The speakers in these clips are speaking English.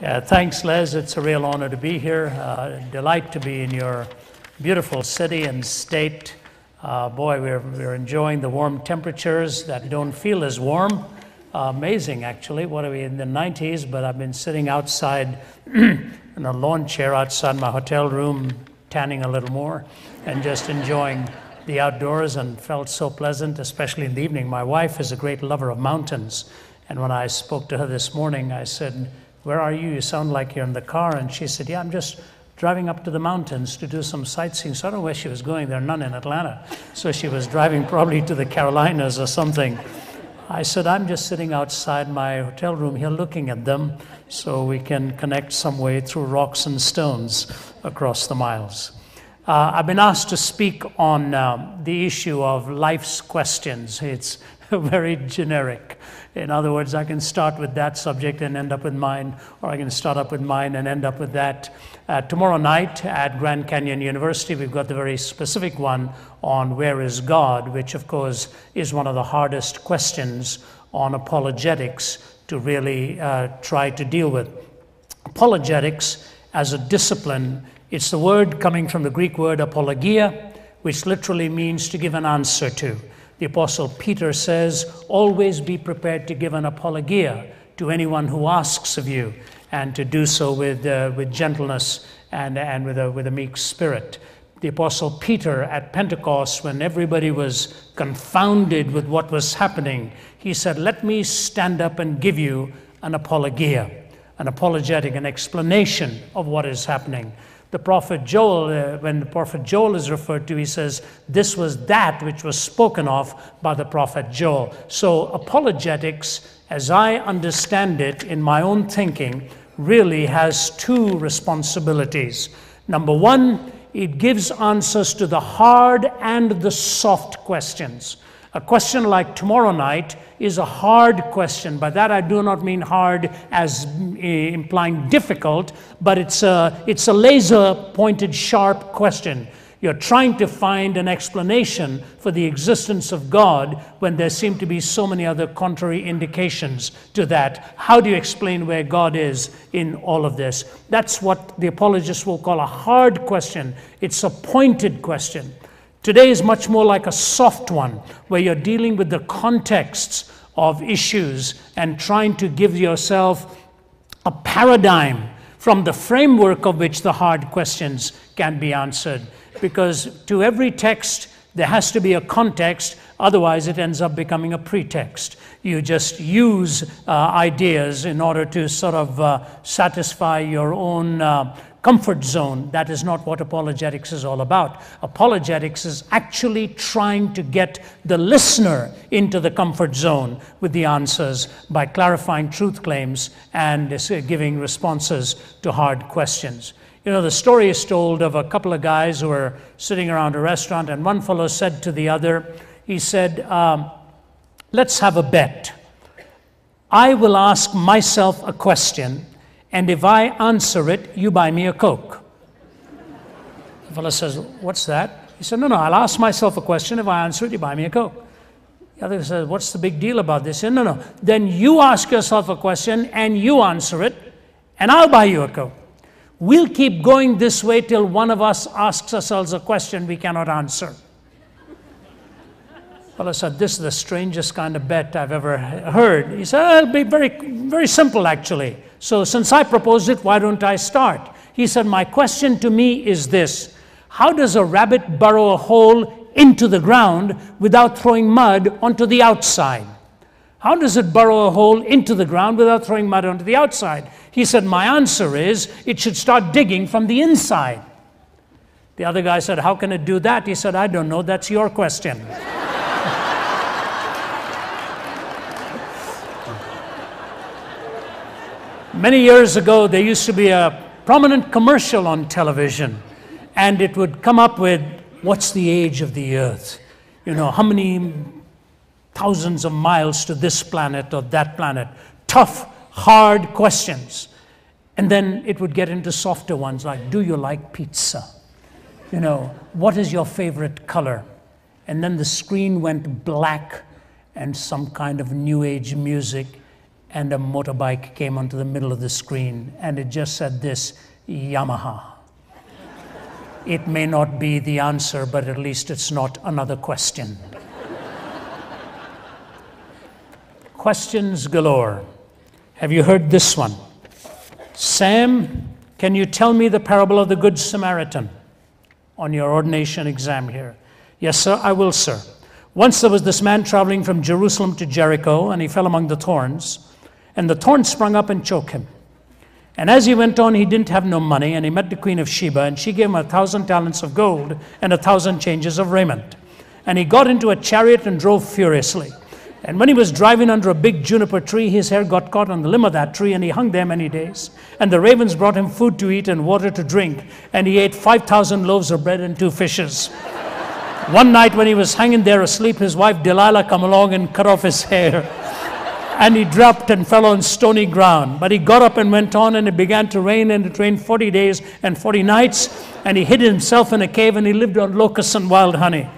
Yeah, thanks, Les. It's a real honor to be here. Uh, delight to be in your beautiful city and state. Uh, boy, we're, we're enjoying the warm temperatures that don't feel as warm. Uh, amazing, actually. What are we in the 90s? But I've been sitting outside in a lawn chair outside my hotel room, tanning a little more, and just enjoying the outdoors and felt so pleasant, especially in the evening. My wife is a great lover of mountains. And when I spoke to her this morning, I said, where are you? You sound like you're in the car. And she said, Yeah, I'm just driving up to the mountains to do some sightseeing. So I don't know where she was going. There are none in Atlanta. So she was driving probably to the Carolinas or something. I said, I'm just sitting outside my hotel room here looking at them so we can connect some way through rocks and stones across the miles. Uh, I've been asked to speak on uh, the issue of life's questions. It's very generic. In other words, I can start with that subject and end up with mine, or I can start up with mine and end up with that. Uh, tomorrow night at Grand Canyon University, we've got the very specific one on where is God, which, of course, is one of the hardest questions on apologetics to really uh, try to deal with. Apologetics as a discipline, it's the word coming from the Greek word apologia, which literally means to give an answer to. The Apostle Peter says, Always be prepared to give an apologia to anyone who asks of you, and to do so with, uh, with gentleness and, and with, a, with a meek spirit. The Apostle Peter at Pentecost, when everybody was confounded with what was happening, he said, Let me stand up and give you an apologia, an apologetic, an explanation of what is happening the prophet Joel, uh, when the prophet Joel is referred to, he says, This was that which was spoken of by the prophet Joel. So, apologetics, as I understand it in my own thinking, really has two responsibilities. Number one, it gives answers to the hard and the soft questions. A question like tomorrow night is a hard question. By that I do not mean hard as eh, implying difficult, but it's a, it's a laser pointed, sharp question. You're trying to find an explanation for the existence of God when there seem to be so many other contrary indications to that. How do you explain where God is in all of this? That's what the apologists will call a hard question. It's a pointed question. Today is much more like a soft one, where you're dealing with the contexts of issues and trying to give yourself a paradigm from the framework of which the hard questions can be answered. Because to every text, there has to be a context, otherwise, it ends up becoming a pretext. You just use uh, ideas in order to sort of uh, satisfy your own. Uh, comfort zone. That is not what apologetics is all about. Apologetics is actually trying to get the listener into the comfort zone with the answers by clarifying truth claims and giving responses to hard questions. You know, the story is told of a couple of guys who were sitting around a restaurant, and one fellow said to the other, he said, um, Let's have a bet. I will ask myself a question and if I answer it, you buy me a Coke. The fellow says, What's that? He said, No, no, I'll ask myself a question. If I answer it, you buy me a Coke. The other says, What's the big deal about this? He said, No, no. Then you ask yourself a question and you answer it, and I'll buy you a Coke. We'll keep going this way till one of us asks ourselves a question we cannot answer. Well, I said, This is the strangest kind of bet I've ever heard. He said, It'll be very, very simple, actually. So, since I proposed it, why don't I start? He said, My question to me is this How does a rabbit burrow a hole into the ground without throwing mud onto the outside? How does it burrow a hole into the ground without throwing mud onto the outside? He said, My answer is it should start digging from the inside. The other guy said, How can it do that? He said, I don't know. That's your question. Many years ago, there used to be a prominent commercial on television, and it would come up with, What's the age of the earth? You know, how many thousands of miles to this planet or that planet? Tough, hard questions. And then it would get into softer ones like, Do you like pizza? You know, what is your favorite color? And then the screen went black and some kind of new age music and a motorbike came onto the middle of the screen, and it just said this Yamaha. It may not be the answer, but at least it's not another question. Questions galore. Have you heard this one? Sam, can you tell me the parable of the Good Samaritan on your ordination exam here? Yes, sir, I will, sir. Once there was this man traveling from Jerusalem to Jericho, and he fell among the thorns, and the thorns sprung up and choked him. And as he went on, he didn't have no money, and he met the queen of Sheba, and she gave him a thousand talents of gold and a thousand changes of raiment. And he got into a chariot and drove furiously. And when he was driving under a big juniper tree, his hair got caught on the limb of that tree, and he hung there many days. And the ravens brought him food to eat and water to drink, and he ate 5,000 loaves of bread and two fishes. One night when he was hanging there asleep, his wife Delilah come along and cut off his hair. And he dropped and fell on stony ground. But he got up and went on, and it began to rain, and it rained 40 days and 40 nights. And he hid himself in a cave, and he lived on locusts and wild honey.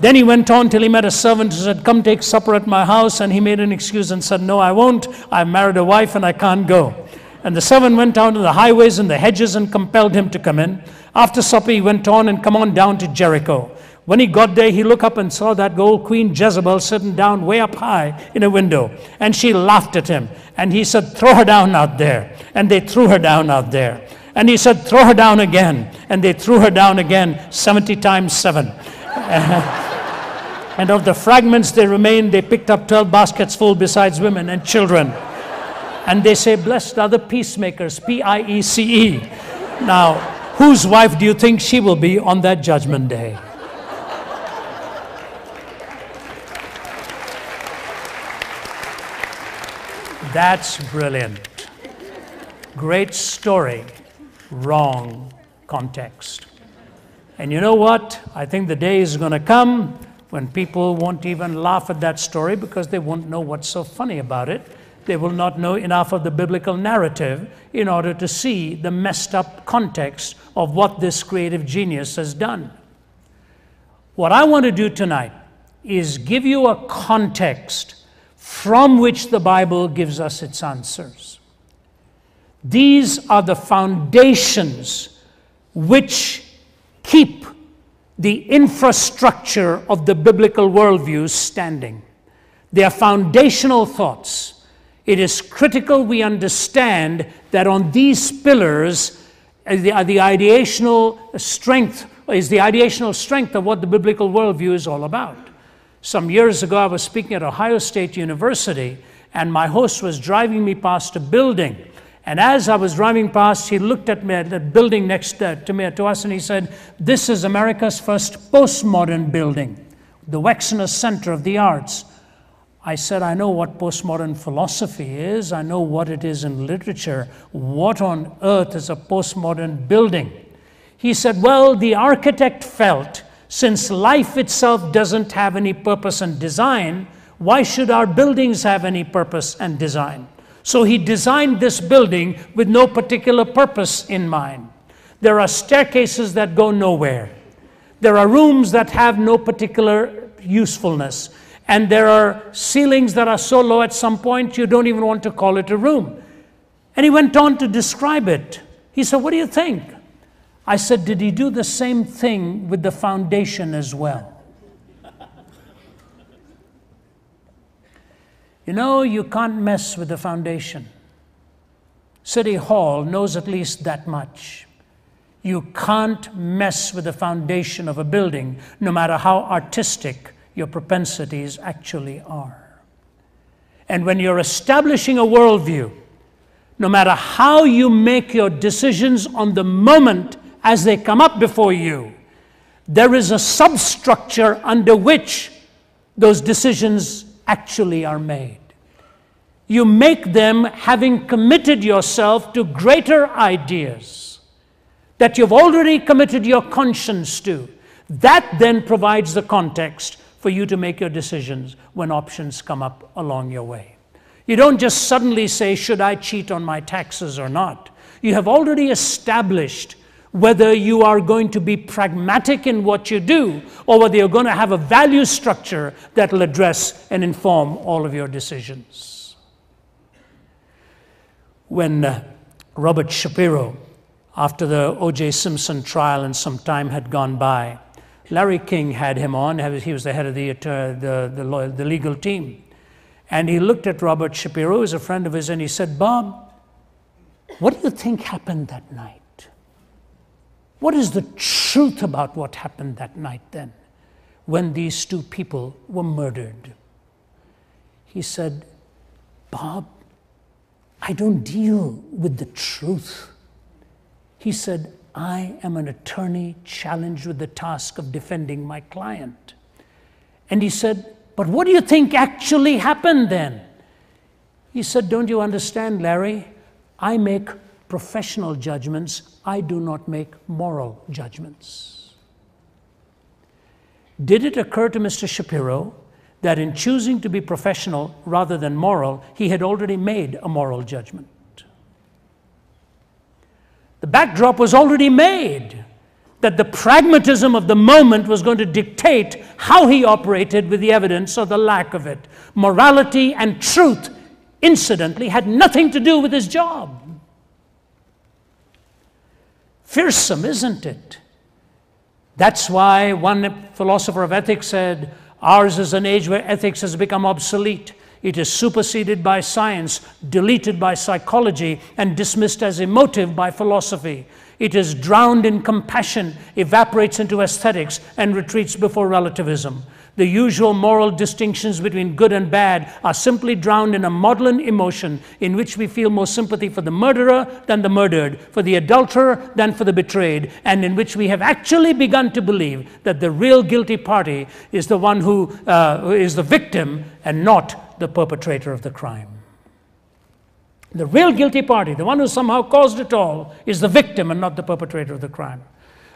Then he went on till he met a servant who said, Come take supper at my house. And he made an excuse and said, No, I won't. I've married a wife and I can't go. And the servant went down to the highways and the hedges and compelled him to come in. After supper, he went on and come on down to Jericho. When he got there, he looked up and saw that old Queen Jezebel sitting down way up high in a window. And she laughed at him. And he said, Throw her down out there. And they threw her down out there. And he said, Throw her down again. And they threw her down again 70 times 7. and of the fragments they remained, they picked up 12 baskets full besides women and children. And they say, Blessed are the peacemakers, P I E C E. Now, whose wife do you think she will be on that judgment day? That's brilliant. Great story, wrong context. And you know what? I think the day is going to come when people won't even laugh at that story because they won't know what's so funny about it. They will not know enough of the biblical narrative in order to see the messed up context of what this creative genius has done. What I want to do tonight is give you a context from which the Bible gives us its answers. These are the foundations which keep the infrastructure of the biblical worldview standing. They are foundational thoughts. It is critical we understand that on these pillars uh, the, the ideational strength is the ideational strength of what the biblical worldview is all about. Some years ago, I was speaking at Ohio State University, and my host was driving me past a building and as I was driving past, he looked at me at the building next uh, to me to us, and he said, "This is America's first postmodern building, the Wexner Center of the Arts." I said, "I know what postmodern philosophy is. I know what it is in literature. What on earth is a postmodern building?" He said, "Well, the architect felt." Since life itself doesn't have any purpose and design, why should our buildings have any purpose and design? So he designed this building with no particular purpose in mind. There are staircases that go nowhere. There are rooms that have no particular usefulness. And there are ceilings that are so low at some point you don't even want to call it a room. And he went on to describe it. He said, What do you think? I said, Did he do the same thing with the foundation as well? You know, you can't mess with the foundation. City Hall knows at least that much. You can't mess with the foundation of a building, no matter how artistic your propensities actually are. And when you're establishing a worldview, no matter how you make your decisions on the moment as they come up before you, there is a substructure under which those decisions actually are made. You make them having committed yourself to greater ideas that you've already committed your conscience to. That then provides the context for you to make your decisions when options come up along your way. You don't just suddenly say, Should I cheat on my taxes or not? You have already established whether you are going to be pragmatic in what you do or whether you're going to have a value structure that will address and inform all of your decisions. when uh, Robert Shapiro, after the O.J. Simpson trial and some time had gone by, Larry King had him on. He was the head of the, uh, the, the, the legal team. And he looked at Robert Shapiro, who's a friend of his, and he said, Bob, what do you think happened that night? What is the truth about what happened that night then, when these two people were murdered? He said, Bob, I don't deal with the truth. He said, I am an attorney challenged with the task of defending my client. And he said, But what do you think actually happened then? He said, Don't you understand, Larry? I make professional judgments, I do not make moral judgments. Did it occur to Mr. Shapiro that in choosing to be professional rather than moral, he had already made a moral judgment? The backdrop was already made that the pragmatism of the moment was going to dictate how he operated with the evidence or the lack of it. Morality and truth, incidentally, had nothing to do with his job. Fearsome, isn't it? That's why one philosopher of ethics said, Ours is an age where ethics has become obsolete. It is superseded by science, deleted by psychology, and dismissed as emotive by philosophy. It is drowned in compassion, evaporates into aesthetics, and retreats before relativism. The usual moral distinctions between good and bad are simply drowned in a maudlin emotion in which we feel more sympathy for the murderer than the murdered, for the adulterer than for the betrayed, and in which we have actually begun to believe that the real guilty party is the one who uh, is the victim and not the perpetrator of the crime. The real guilty party, the one who somehow caused it all, is the victim and not the perpetrator of the crime.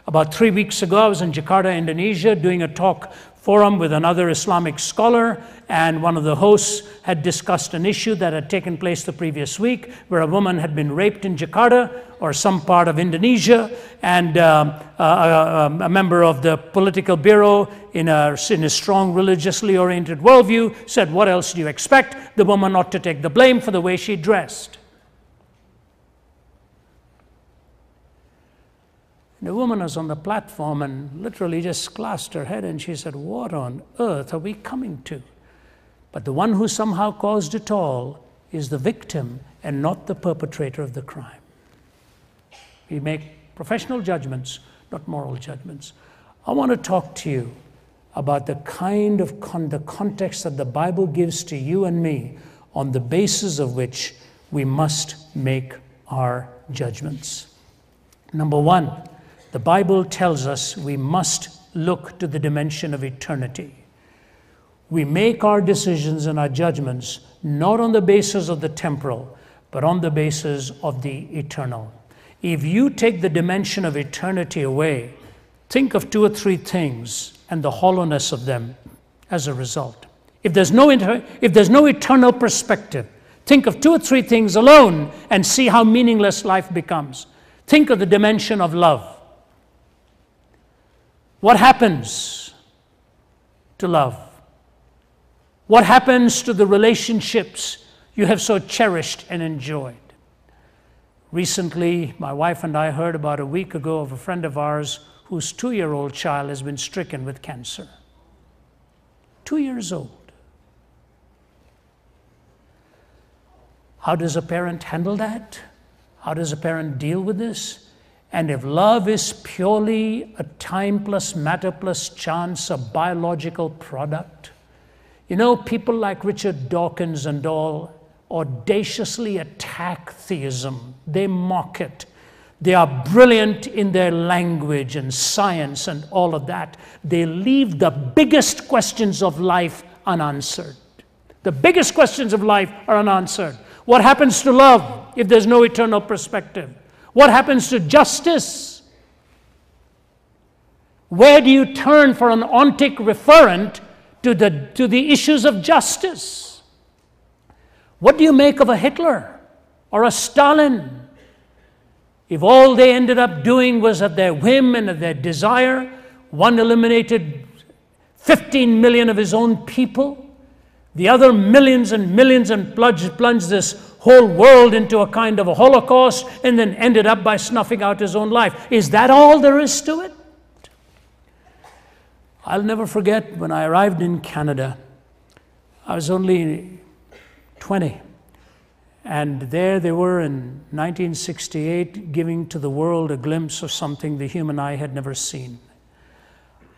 About three weeks ago, I was in Jakarta, Indonesia, doing a talk forum with another Islamic scholar, and one of the hosts had discussed an issue that had taken place the previous week where a woman had been raped in Jakarta or some part of Indonesia, and uh, uh, uh, um, a, a, member of the political bureau, in a, in a strong religiously oriented worldview, said, What else do you expect? The woman ought to take the blame for the way she dressed. The woman was on the platform and literally just clasped her head and she said, What on earth are we coming to? But the one who somehow caused it all is the victim and not the perpetrator of the crime. We make professional judgments, not moral judgments. I want to talk to you about the kind of con- the context that the Bible gives to you and me on the basis of which we must make our judgments. Number one, the Bible tells us we must look to the dimension of eternity. We make our decisions and our judgments not on the basis of the temporal, but on the basis of the eternal. If you take the dimension of eternity away, think of two or three things and the hollowness of them as a result. If there's no, inter- if there's no eternal perspective, think of two or three things alone and see how meaningless life becomes. Think of the dimension of love. What happens to love? What happens to the relationships you have so cherished and enjoyed? Recently, my wife and I heard about a week ago of a friend of ours whose two year old child has been stricken with cancer. Two years old. How does a parent handle that? How does a parent deal with this? And if love is purely a time plus matter plus chance, a biological product, you know, people like Richard Dawkins and all audaciously attack theism, they mock it. They are brilliant in their language and science and all of that. They leave the biggest questions of life unanswered. The biggest questions of life are unanswered. What happens to love if there's no eternal perspective? What happens to justice? Where do you turn for an ontic referent to the, to the issues of justice? What do you make of a Hitler or a Stalin? If all they ended up doing was at their whim and at their desire, one eliminated 15 million of his own people, the other millions and millions and plunged, plunged this whole world into a kind of a holocaust and then ended up by snuffing out his own life. Is that all there is to it? I'll never forget when I arrived in Canada. I was only 20. And there they were in 1968, giving to the world a glimpse of something the human eye had never seen.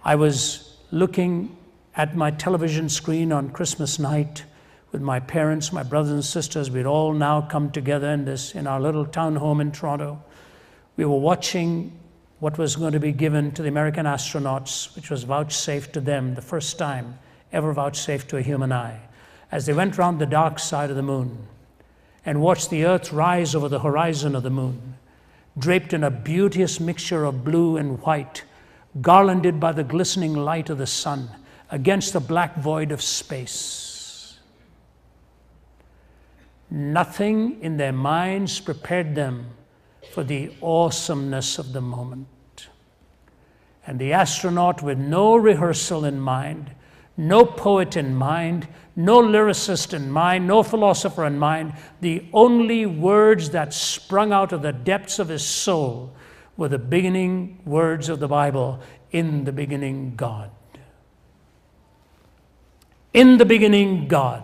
I was looking at my television screen on Christmas night with my parents, my brothers and sisters. We'd all now come together in this in our little town home in Toronto. We were watching what was going to be given to the American astronauts, which was vouchsafed to them the first time ever vouchsafed to a human eye, as they went round the dark side of the moon and watched the earth rise over the horizon of the moon, draped in a beauteous mixture of blue and white, garlanded by the glistening light of the sun against the black void of space. Nothing in their minds prepared them for the awesomeness of the moment. And the astronaut, with no rehearsal in mind, no poet in mind, no lyricist in mind, no philosopher in mind, the only words that sprung out of the depths of his soul were the beginning words of the Bible In the beginning, God. In the beginning, God.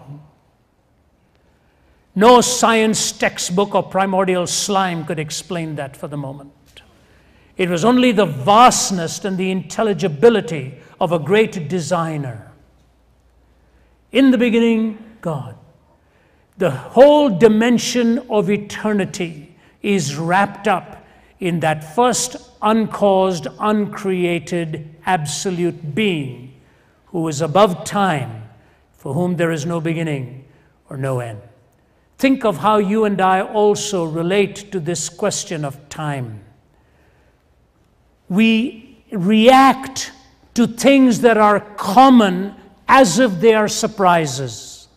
No science textbook or primordial slime could explain that for the moment. It was only the vastness and the intelligibility of a great designer. In the beginning, God. The whole dimension of eternity is wrapped up in that first uncaused, uncreated, absolute being who is above time, for whom there is no beginning or no end. Think of how you and I also relate to this question of time. We react to things that are common as if they are surprises.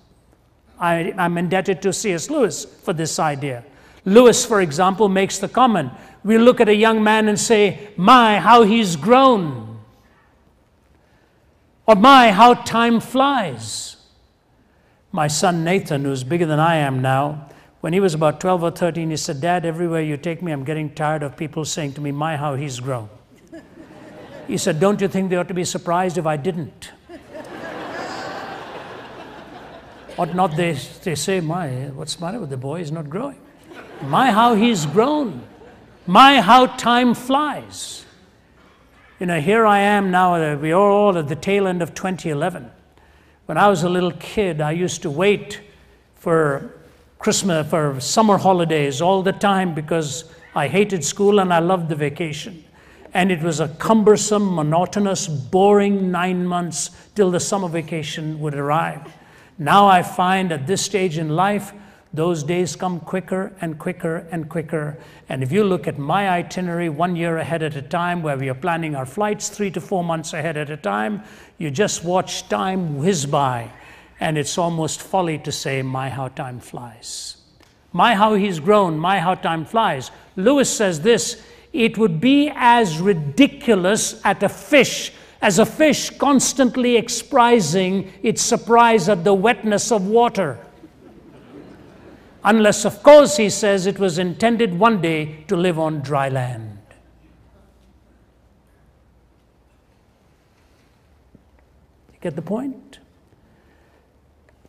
I, am indebted to C.S. Lewis for this idea. Lewis, for example, makes the comment we look at a young man and say, My, how he's grown. Or, My, how time flies. My son Nathan, who's bigger than I am now, when he was about 12 or 13, he said, Dad, everywhere you take me, I'm getting tired of people saying to me, My, how he's grown. he said, Don't you think they ought to be surprised if I didn't? Ought not they, they say, My, what's the matter with the boy? He's not growing. My, how he's grown. My, how time flies. You know, here I am now, uh, we are all at the tail end of 2011. When I was a little kid, I used to wait for Christmas, for summer holidays all the time because I hated school and I loved the vacation. And it was a cumbersome, monotonous, boring nine months till the summer vacation would arrive. Now I find at this stage in life, those days come quicker and quicker and quicker. And if you look at my itinerary one year ahead at a time, where we are planning our flights three to four months ahead at a time, you just watch time whiz by. And it's almost folly to say, My, how time flies. My, how he's grown. My, how time flies. Lewis says this it would be as ridiculous at a fish as a fish constantly expressing its surprise at the wetness of water. Unless, of course, he says it was intended one day to live on dry land. Get the point?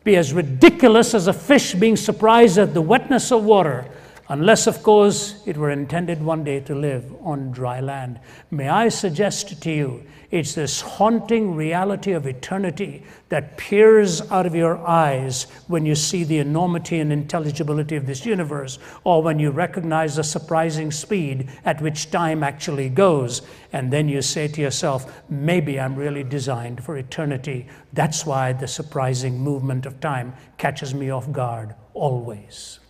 Be as ridiculous as a fish being surprised at the wetness of water unless, of course, it were intended one day to live on dry land. May I suggest to you, it's this haunting reality of eternity that peers out of your eyes when you see the enormity and intelligibility of this universe, or when you recognize the surprising speed at which time actually goes. And then you say to yourself, maybe I'm really designed for eternity. That's why the surprising movement of time catches me off guard always.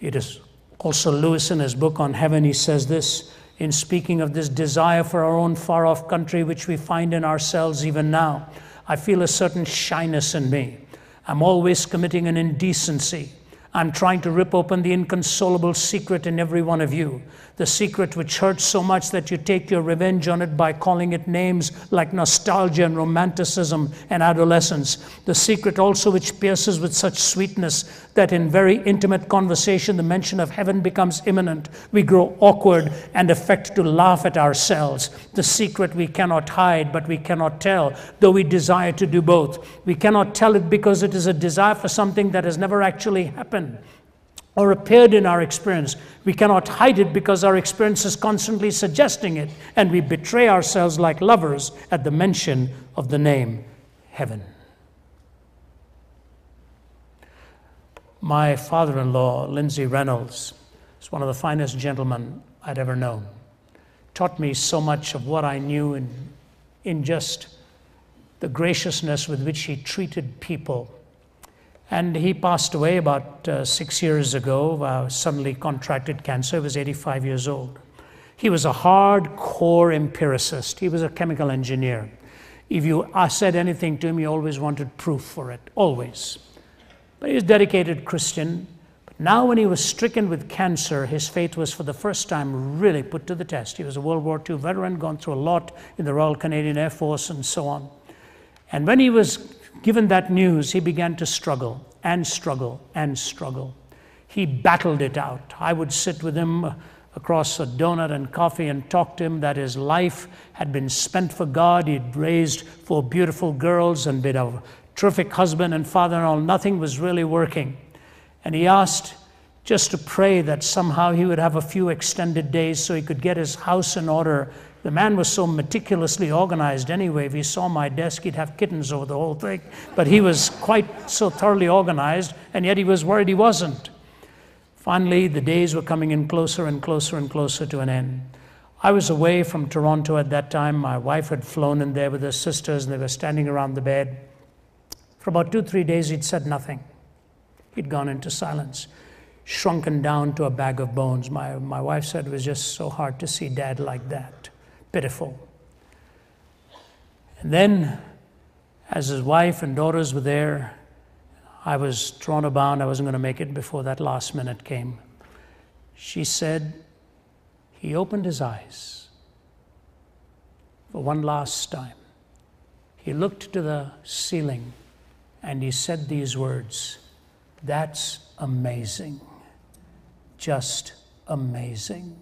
It is also Lewis in his book on heaven, he says this in speaking of this desire for our own far off country, which we find in ourselves even now. I feel a certain shyness in me. I'm always committing an indecency. I'm trying to rip open the inconsolable secret in every one of you. The secret which hurts so much that you take your revenge on it by calling it names like nostalgia and romanticism and adolescence. The secret also which pierces with such sweetness that in very intimate conversation, the mention of heaven becomes imminent. We grow awkward and affect to laugh at ourselves. The secret we cannot hide, but we cannot tell, though we desire to do both. We cannot tell it because it is a desire for something that has never actually happened or appeared in our experience. We cannot hide it because our experience is constantly suggesting it, and we betray ourselves like lovers at the mention of the name heaven. My father in law, Lindsay Reynolds, is one of the finest gentlemen I'd ever known. Taught me so much of what I knew in, in just the graciousness with which he treated people. And he passed away about uh, six years ago, uh, suddenly contracted cancer. He was 85 years old. He was a hardcore empiricist, he was a chemical engineer. If you said anything to him, he always wanted proof for it, always. But he was a dedicated Christian. But now, when he was stricken with cancer, his faith was for the first time really put to the test. He was a World War II veteran, gone through a lot in the Royal Canadian Air Force and so on. And when he was given that news, he began to struggle and struggle and struggle. He battled it out. I would sit with him uh, across a donut and coffee and talk to him that his life had been spent for God. He'd raised four beautiful girls and been a terrific husband and father and all, nothing was really working. And he asked just to pray that somehow he would have a few extended days so he could get his house in order. The man was so meticulously organized anyway. If he saw my desk, he'd have kittens over the whole thing. But he was quite so thoroughly organized, and yet he was worried he wasn't. Finally, the days were coming in closer and closer and closer to an end. I was away from Toronto at that time. My wife had flown in there with her sisters, and they were standing around the bed. For about two, three days, he'd said nothing. He'd gone into silence, shrunken down to a bag of bones. My, my wife said it was just so hard to see dad like that, pitiful. And then, as his wife and daughters were there, I was Toronto bound. I wasn't going to make it before that last minute came. She said, He opened his eyes for one last time. He looked to the ceiling and he said these words That's amazing. Just amazing.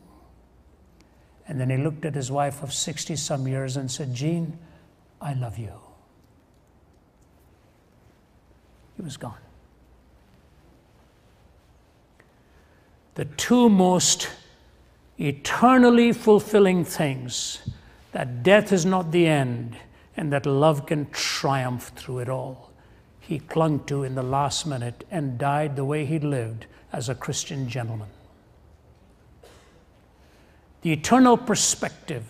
And then he looked at his wife of 60 some years and said, Jean, I love you. He was gone. The two most eternally fulfilling things that death is not the end and that love can triumph through it all he clung to in the last minute and died the way he lived as a Christian gentleman. The eternal perspective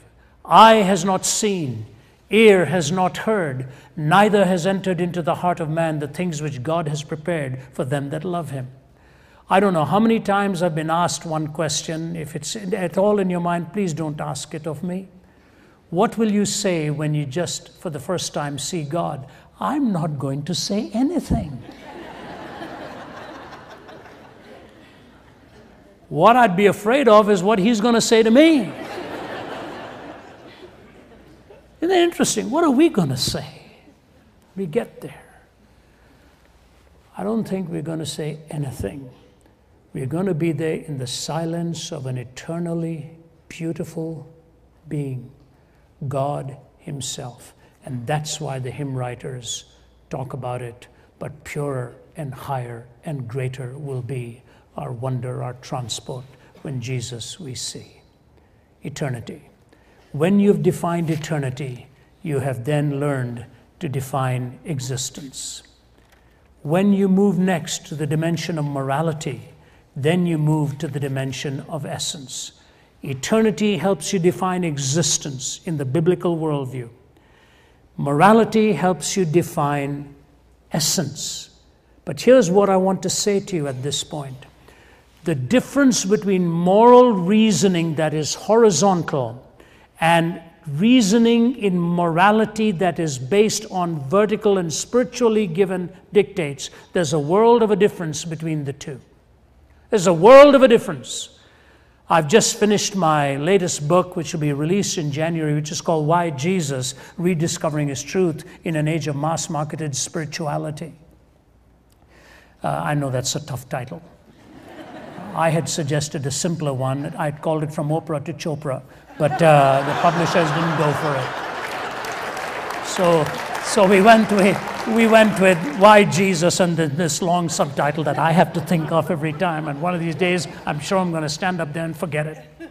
eye has not seen, ear has not heard, neither has entered into the heart of man the things which God has prepared for them that love him. I don't know how many times I've been asked one question. If it's at all in your mind, please don't ask it of me. What will you say when you just for the first time see God? I'm not going to say anything. what I'd be afraid of is what he's going to say to me. Isn't that interesting? What are we going to say? We get there. I don't think we're going to say anything. We're going to be there in the silence of an eternally beautiful being, God Himself. And that's why the hymn writers talk about it. But purer and higher and greater will be our wonder, our transport when Jesus we see. Eternity. When you've defined eternity, you have then learned to define existence. When you move next to the dimension of morality, then you move to the dimension of essence. Eternity helps you define existence in the biblical worldview. Morality helps you define essence. But here's what I want to say to you at this point the difference between moral reasoning that is horizontal and reasoning in morality that is based on vertical and spiritually given dictates, there's a world of a difference between the two. There's a world of a difference. I've just finished my latest book, which will be released in January, which is called Why Jesus Rediscovering His Truth in an Age of Mass Marketed Spirituality. Uh, I know that's a tough title. I had suggested a simpler one. I'd called it From Oprah to Chopra, but uh, the publishers didn't go for it. So, so we went with, we went with Why Jesus and this long subtitle that I have to think of every time. And one of these days, I'm sure I'm going to stand up there and forget it.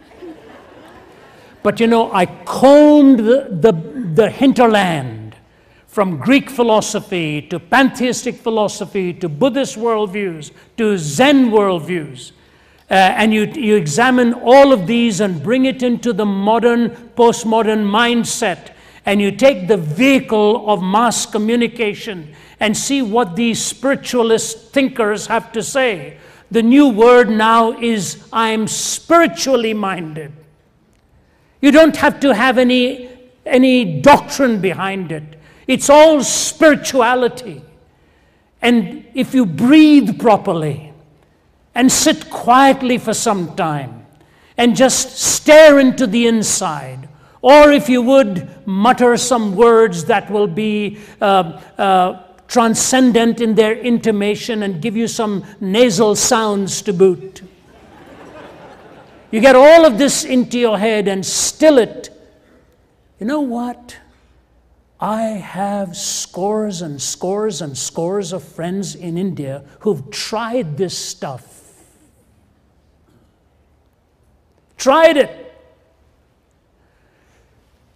But you know, I combed the, the, the hinterland from Greek philosophy to pantheistic philosophy to Buddhist worldviews to Zen worldviews. Uh, and you, you examine all of these and bring it into the modern, postmodern mindset. And you take the vehicle of mass communication and see what these spiritualist thinkers have to say. The new word now is I'm spiritually minded. You don't have to have any, any doctrine behind it, it's all spirituality. And if you breathe properly and sit quietly for some time and just stare into the inside, or if you would mutter some words that will be uh, uh, transcendent in their intimation and give you some nasal sounds to boot. You get all of this into your head and still it. You know what? I have scores and scores and scores of friends in India who've tried this stuff. Tried it.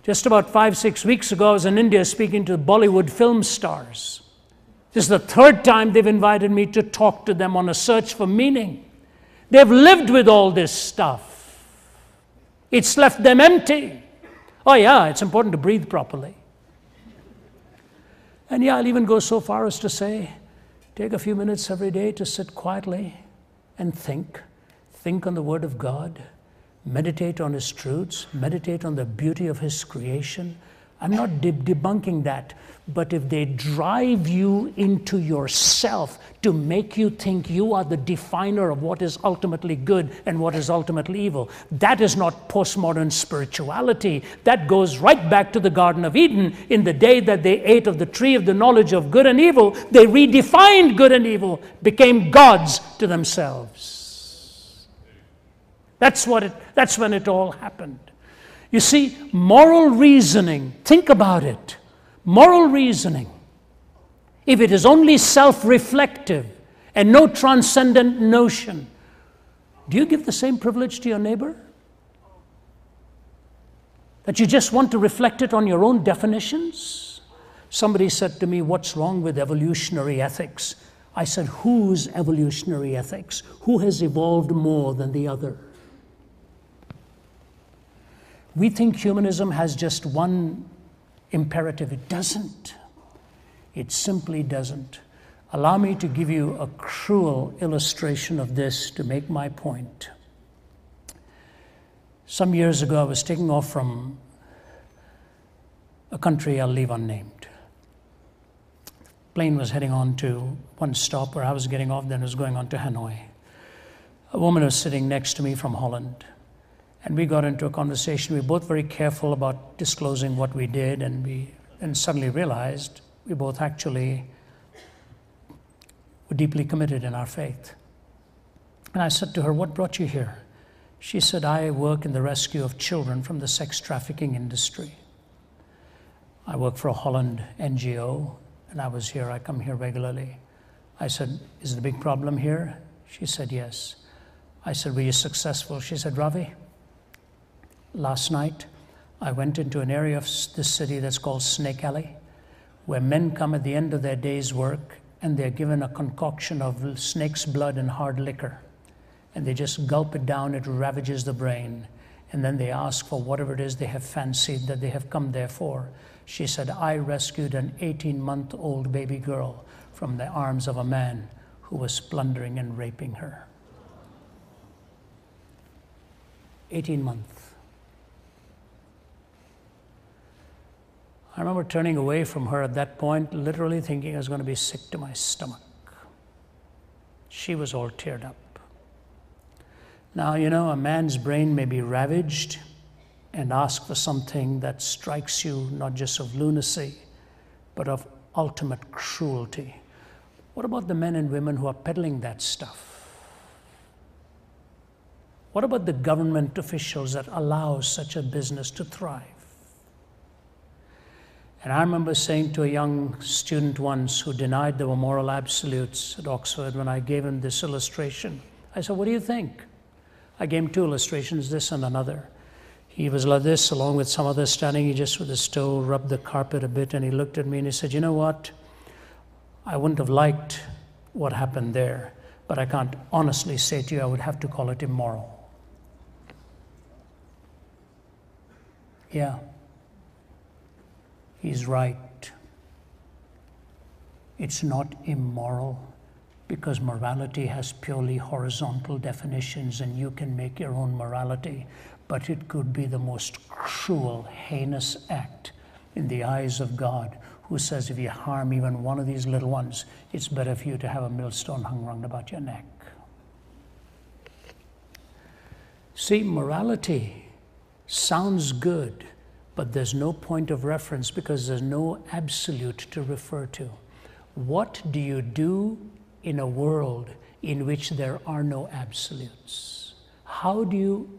Just about five, six weeks ago, I was in India speaking to Bollywood film stars. This is the third time they've invited me to talk to them on a search for meaning. They've lived with all this stuff. It's left them empty. Oh, yeah, it's important to breathe properly. And yeah, I'll even go so far as to say take a few minutes every day to sit quietly and think. Think on the Word of God, meditate on His truths, meditate on the beauty of His creation. I'm not de- debunking that. But if they drive you into yourself to make you think you are the definer of what is ultimately good and what is ultimately evil, that is not postmodern spirituality. That goes right back to the Garden of Eden. In the day that they ate of the tree of the knowledge of good and evil, they redefined good and evil, became gods to themselves. That's, what it, that's when it all happened. You see, moral reasoning, think about it moral reasoning, if it is only self reflective and no transcendent notion, do you give the same privilege to your neighbor? That you just want to reflect it on your own definitions? Somebody said to me, What's wrong with evolutionary ethics? I said, Whose evolutionary ethics? Who has evolved more than the other? We think humanism has just one imperative. It doesn't. It simply doesn't. Allow me to give you a cruel illustration of this to make my point. Some years ago, I was taking off from a country I'll leave unnamed. The plane was heading on to one stop where I was getting off, then it was going on to Hanoi. A woman was sitting next to me from Holland. And we got into a conversation. We were both very careful about disclosing what we did, and we and suddenly realized we both actually were deeply committed in our faith. And I said to her, What brought you here? She said, I work in the rescue of children from the sex trafficking industry. I work for a Holland NGO, and I was here, I come here regularly. I said, Is it a big problem here? She said, Yes. I said, Were you successful? She said, Ravi, last night, I went into an area of this city that's called Snake Alley, where men come at the end of their day's work and they're given a concoction of snake's blood and hard liquor. And they just gulp it down, it ravages the brain. And then they ask for whatever it is they have fancied that they have come there for. She said, I rescued an 18 month old baby girl from the arms of a man who was plundering and raping her. 18 months. I remember turning away from her at that point, literally thinking I was going to be sick to my stomach. She was all teared up. Now, you know, a man's brain may be ravaged and ask for something that strikes you not just of lunacy, but of ultimate cruelty. What about the men and women who are peddling that stuff? What about the government officials that allow such a business to thrive? And I remember saying to a young student once who denied there were moral absolutes at Oxford when I gave him this illustration, I said, What do you think? I gave him two illustrations, this and another. He was like this, along with some others standing. He just with his toe rubbed the carpet a bit and he looked at me and he said, You know what? I wouldn't have liked what happened there, but I can't honestly say to you I would have to call it immoral. Yeah, he's right. It's not immoral because morality has purely horizontal definitions and you can make your own morality, but it could be the most cruel, heinous act in the eyes of God who says if you harm even one of these little ones, it's better for you to have a millstone hung round about your neck. See, morality sounds good, but there's no point of reference because there's no absolute to refer to. What do you do in a world in which there are no absolutes? How do you,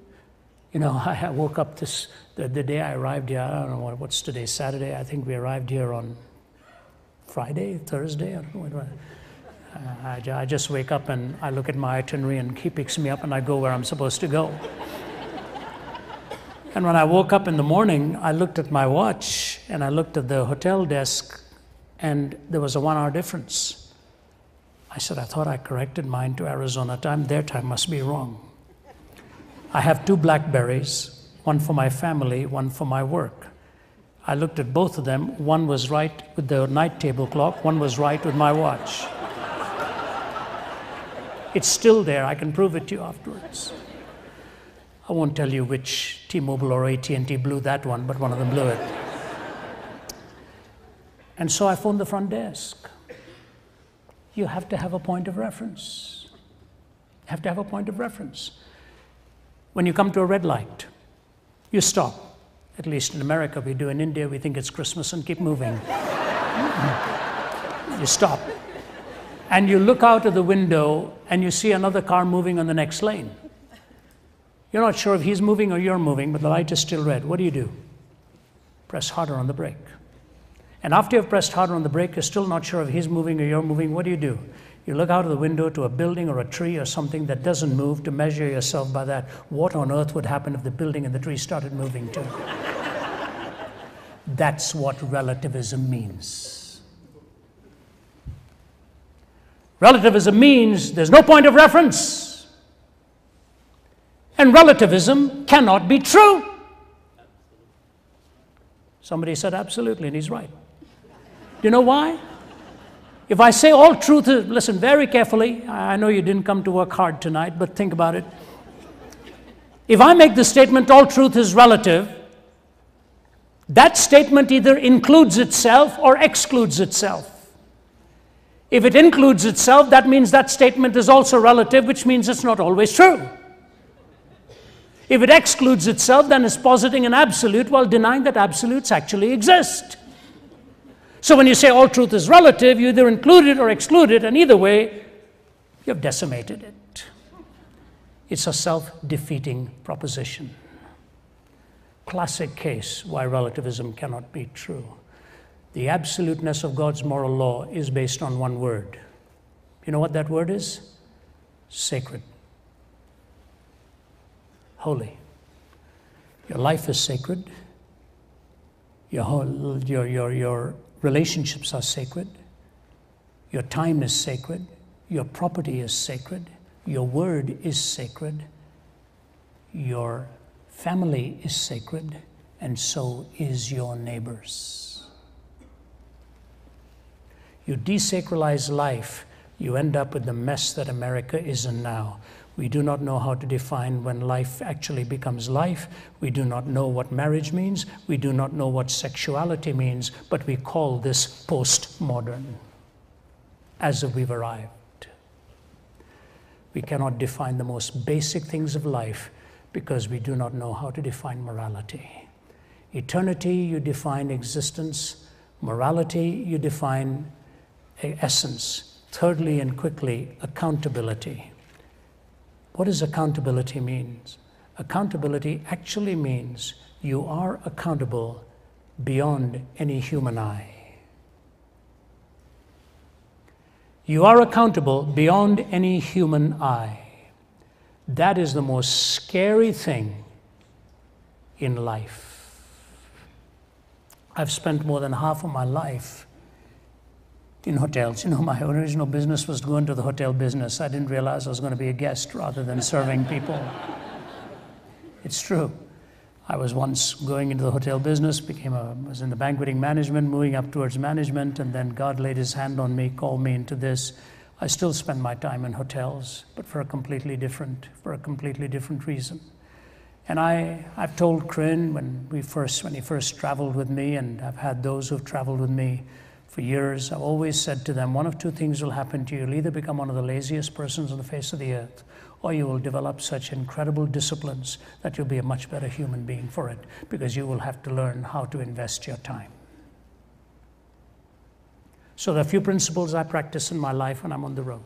you know, I woke up this, the, the day I arrived here, I don't know what, what's today, Saturday, I think we arrived here on Friday, Thursday, I don't know. Uh, I, I just wake up and I look at my itinerary and he picks me up and I go where I'm supposed to go. And when I woke up in the morning, I looked at my watch and I looked at the hotel desk, and there was a one hour difference. I said, I thought I corrected mine to Arizona time. Their time must be wrong. I have two Blackberries, one for my family, one for my work. I looked at both of them. One was right with the night table clock, one was right with my watch. It's still there. I can prove it to you afterwards. I won't tell you which T-Mobile or AT&T blew that one, but one of them blew it. And so I phoned the front desk. You have to have a point of reference. You have to have a point of reference. When you come to a red light, you stop. At least in America, we do. In India, we think it's Christmas and keep moving. you stop. And you look out of the window and you see another car moving on the next lane. You're not sure if he's moving or you're moving, but the light is still red. What do you do? Press harder on the brake. And after you've pressed harder on the brake, you're still not sure if he's moving or you're moving. What do you do? You look out of the window to a building or a tree or something that doesn't move to measure yourself by that. What on earth would happen if the building and the tree started moving too? That's what relativism means. Relativism means there's no point of reference and relativism cannot be true. Somebody said, absolutely, and he's right. Do you know why? If I say all truth is, listen very carefully, I know you didn't come to work hard tonight, but think about it. If I make the statement, all truth is relative, that statement either includes itself or excludes itself. If it includes itself, that means that statement is also relative, which means it's not always true. If it excludes itself, then it's positing an absolute while denying that absolutes actually exist. So when you say all truth is relative, you either include it or exclude it, and either way, you've decimated it. It's a self defeating proposition. Classic case why relativism cannot be true. The absoluteness of God's moral law is based on one word. You know what that word is? Sacred holy. Your life is sacred. Your, whole, your, your, your relationships are sacred. Your time is sacred. Your property is sacred. Your word is sacred. Your family is sacred. And so is your neighbors. You desacralize life, you end up with the mess that America is in now. We do not know how to define when life actually becomes life. We do not know what marriage means. We do not know what sexuality means, but we call this postmodern as if we've arrived. We cannot define the most basic things of life because we do not know how to define morality. Eternity, you define existence. Morality, you define eh, essence. Thirdly, and quickly, accountability. What does accountability means? Accountability actually means you are accountable beyond any human eye. You are accountable beyond any human eye. That is the most scary thing in life. I've spent more than half of my life in hotels. You know, my original business was to go into the hotel business. I didn't realize I was going to be a guest rather than serving people. it's true. I was once going into the hotel business, became a, was in the banqueting management, moving up towards management, and then God laid his hand on me, called me into this. I still spend my time in hotels, but for a completely different, for a completely different reason. And I, I've told Corinne when we first, when he first traveled with me, and I've had those who've traveled with me for years, I've always said to them, one of two things will happen to you. You'll either become one of the laziest persons on the face of the earth, or you will develop such incredible disciplines that you'll be a much better human being for it, because you will have to learn how to invest your time. So there are a few principles I practice in my life when I'm on the road.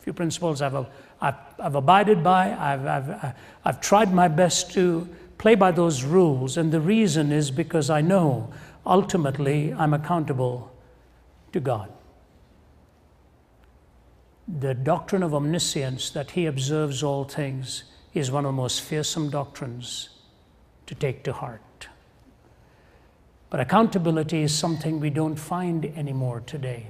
A few principles I've, I've, I've abided by, I've, I've, I've tried my best to play by those rules, and the reason is because I know ultimately I'm accountable to God the doctrine of omniscience, that he observes all things, is one of the most fearsome doctrines to take to heart. But accountability is something we don't find anymore today.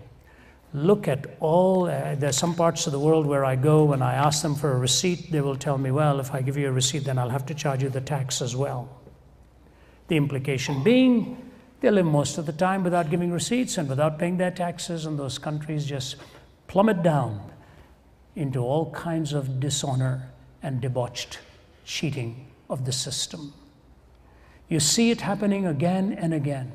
Look at all, uh, there's some parts of the world where I go, and I ask them for a receipt, they will tell me, well, if I give you a receipt, then I'll have to charge you the tax as well. The implication being, they live most of the time without giving receipts and without paying their taxes, and those countries just plummet down into all kinds of dishonor and debauched cheating of the system. You see it happening again and again.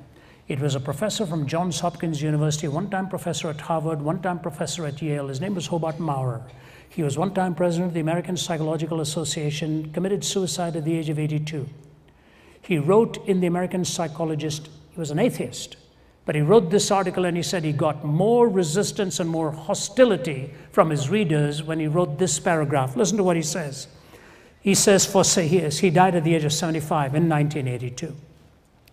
It was a professor from Johns Hopkins University, one time professor at Harvard, one time professor at Yale. His name was Hobart Mowrer. He was one time president of the American Psychological Association, committed suicide at the age of 82. He wrote in the American Psychologist, he was an atheist. But he wrote this article and he said he got more resistance and more hostility from his readers when he wrote this paragraph. Listen to what he says. He says, for years, he died at the age of 75 in 1982.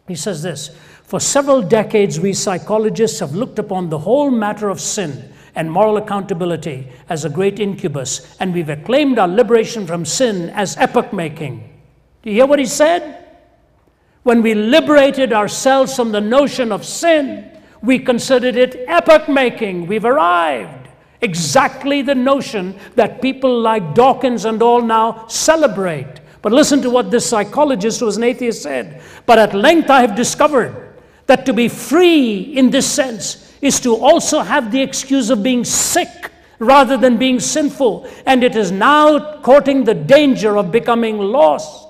He says this For several decades, we psychologists have looked upon the whole matter of sin and moral accountability as a great incubus, and we've acclaimed our liberation from sin as epoch making. Do you hear what he said? When we liberated ourselves from the notion of sin, we considered it epoch making. We've arrived. Exactly the notion that people like Dawkins and all now celebrate. But listen to what this psychologist who was an atheist said. But at length I have discovered that to be free in this sense is to also have the excuse of being sick rather than being sinful. And it is now courting the danger of becoming lost.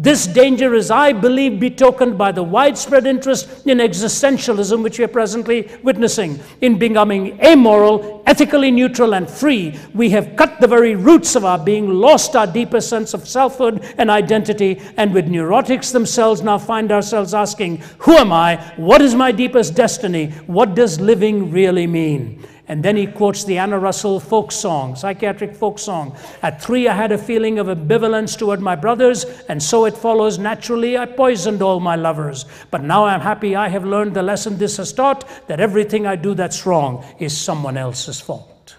This danger is, I believe, betokened by the widespread interest in existentialism, which we are presently witnessing. In becoming amoral, ethically neutral, and free, we have cut the very roots of our being, lost our deeper sense of selfhood and identity, and with neurotics themselves now find ourselves asking, Who am I? What is my deepest destiny? What does living really mean? And then he quotes the Anna Russell folk song, psychiatric folk song. At three, I had a feeling of ambivalence toward my brothers, and so it follows naturally I poisoned all my lovers. But now I'm happy I have learned the lesson this has taught that everything I do that's wrong is someone else's fault.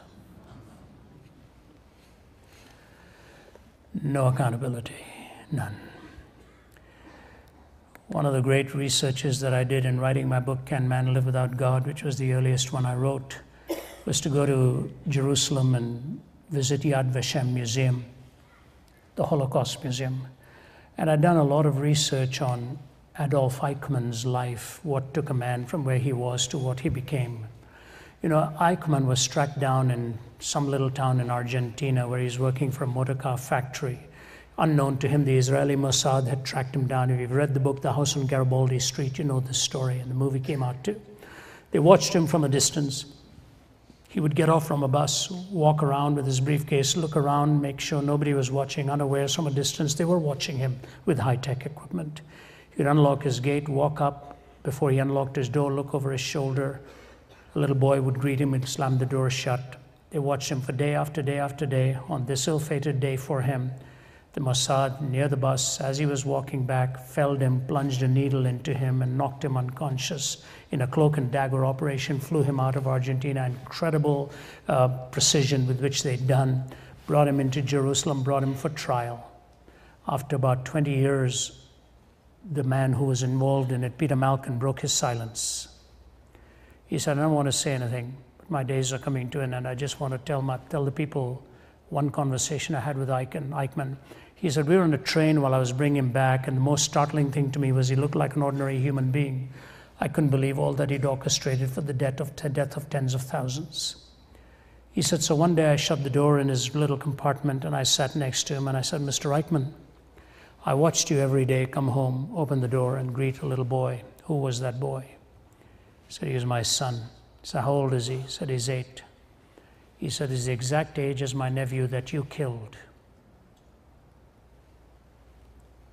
No accountability, none. One of the great researches that I did in writing my book, Can Man Live Without God, which was the earliest one I wrote was to go to Jerusalem and visit Yad Vashem Museum, the Holocaust Museum. And I'd done a lot of research on Adolf Eichmann's life, what took a man from where he was to what he became. You know, Eichmann was tracked down in some little town in Argentina where he's working for a motor car factory. Unknown to him, the Israeli Mossad had tracked him down. If you've read the book, The House on Garibaldi Street, you know the story, and the movie came out too. They watched him from a distance. He would get off from a bus, walk around with his briefcase, look around, make sure nobody was watching, unawares from a distance. They were watching him with high tech equipment. He'd unlock his gate, walk up. Before he unlocked his door, look over his shoulder, A little boy would greet him and slam the door shut. They watched him for day after day after day. On this ill fated day for him, the Mossad near the bus, as he was walking back, felled him, plunged a needle into him, and knocked him unconscious in a cloak and dagger operation, flew him out of Argentina. Incredible uh, precision with which they'd done. Brought him into Jerusalem, brought him for trial. After about 20 years, the man who was involved in it, Peter Malkin, broke his silence. He said, I don't want to say anything, but my days are coming to an end. I just want to tell, my, tell the people one conversation I had with Eichen, Eichmann. He said, We were on a train while I was bringing him back, and the most startling thing to me was he looked like an ordinary human being. I couldn't believe all that he'd orchestrated for the death of, death of tens of thousands. He said, So one day I shut the door in his little compartment and I sat next to him and I said, Mr. Eichmann, I watched you every day come home, open the door, and greet a little boy. Who was that boy? He said, He was my son. He said, How old is he? He said, He's eight. He said, He's the exact age as my nephew that you killed.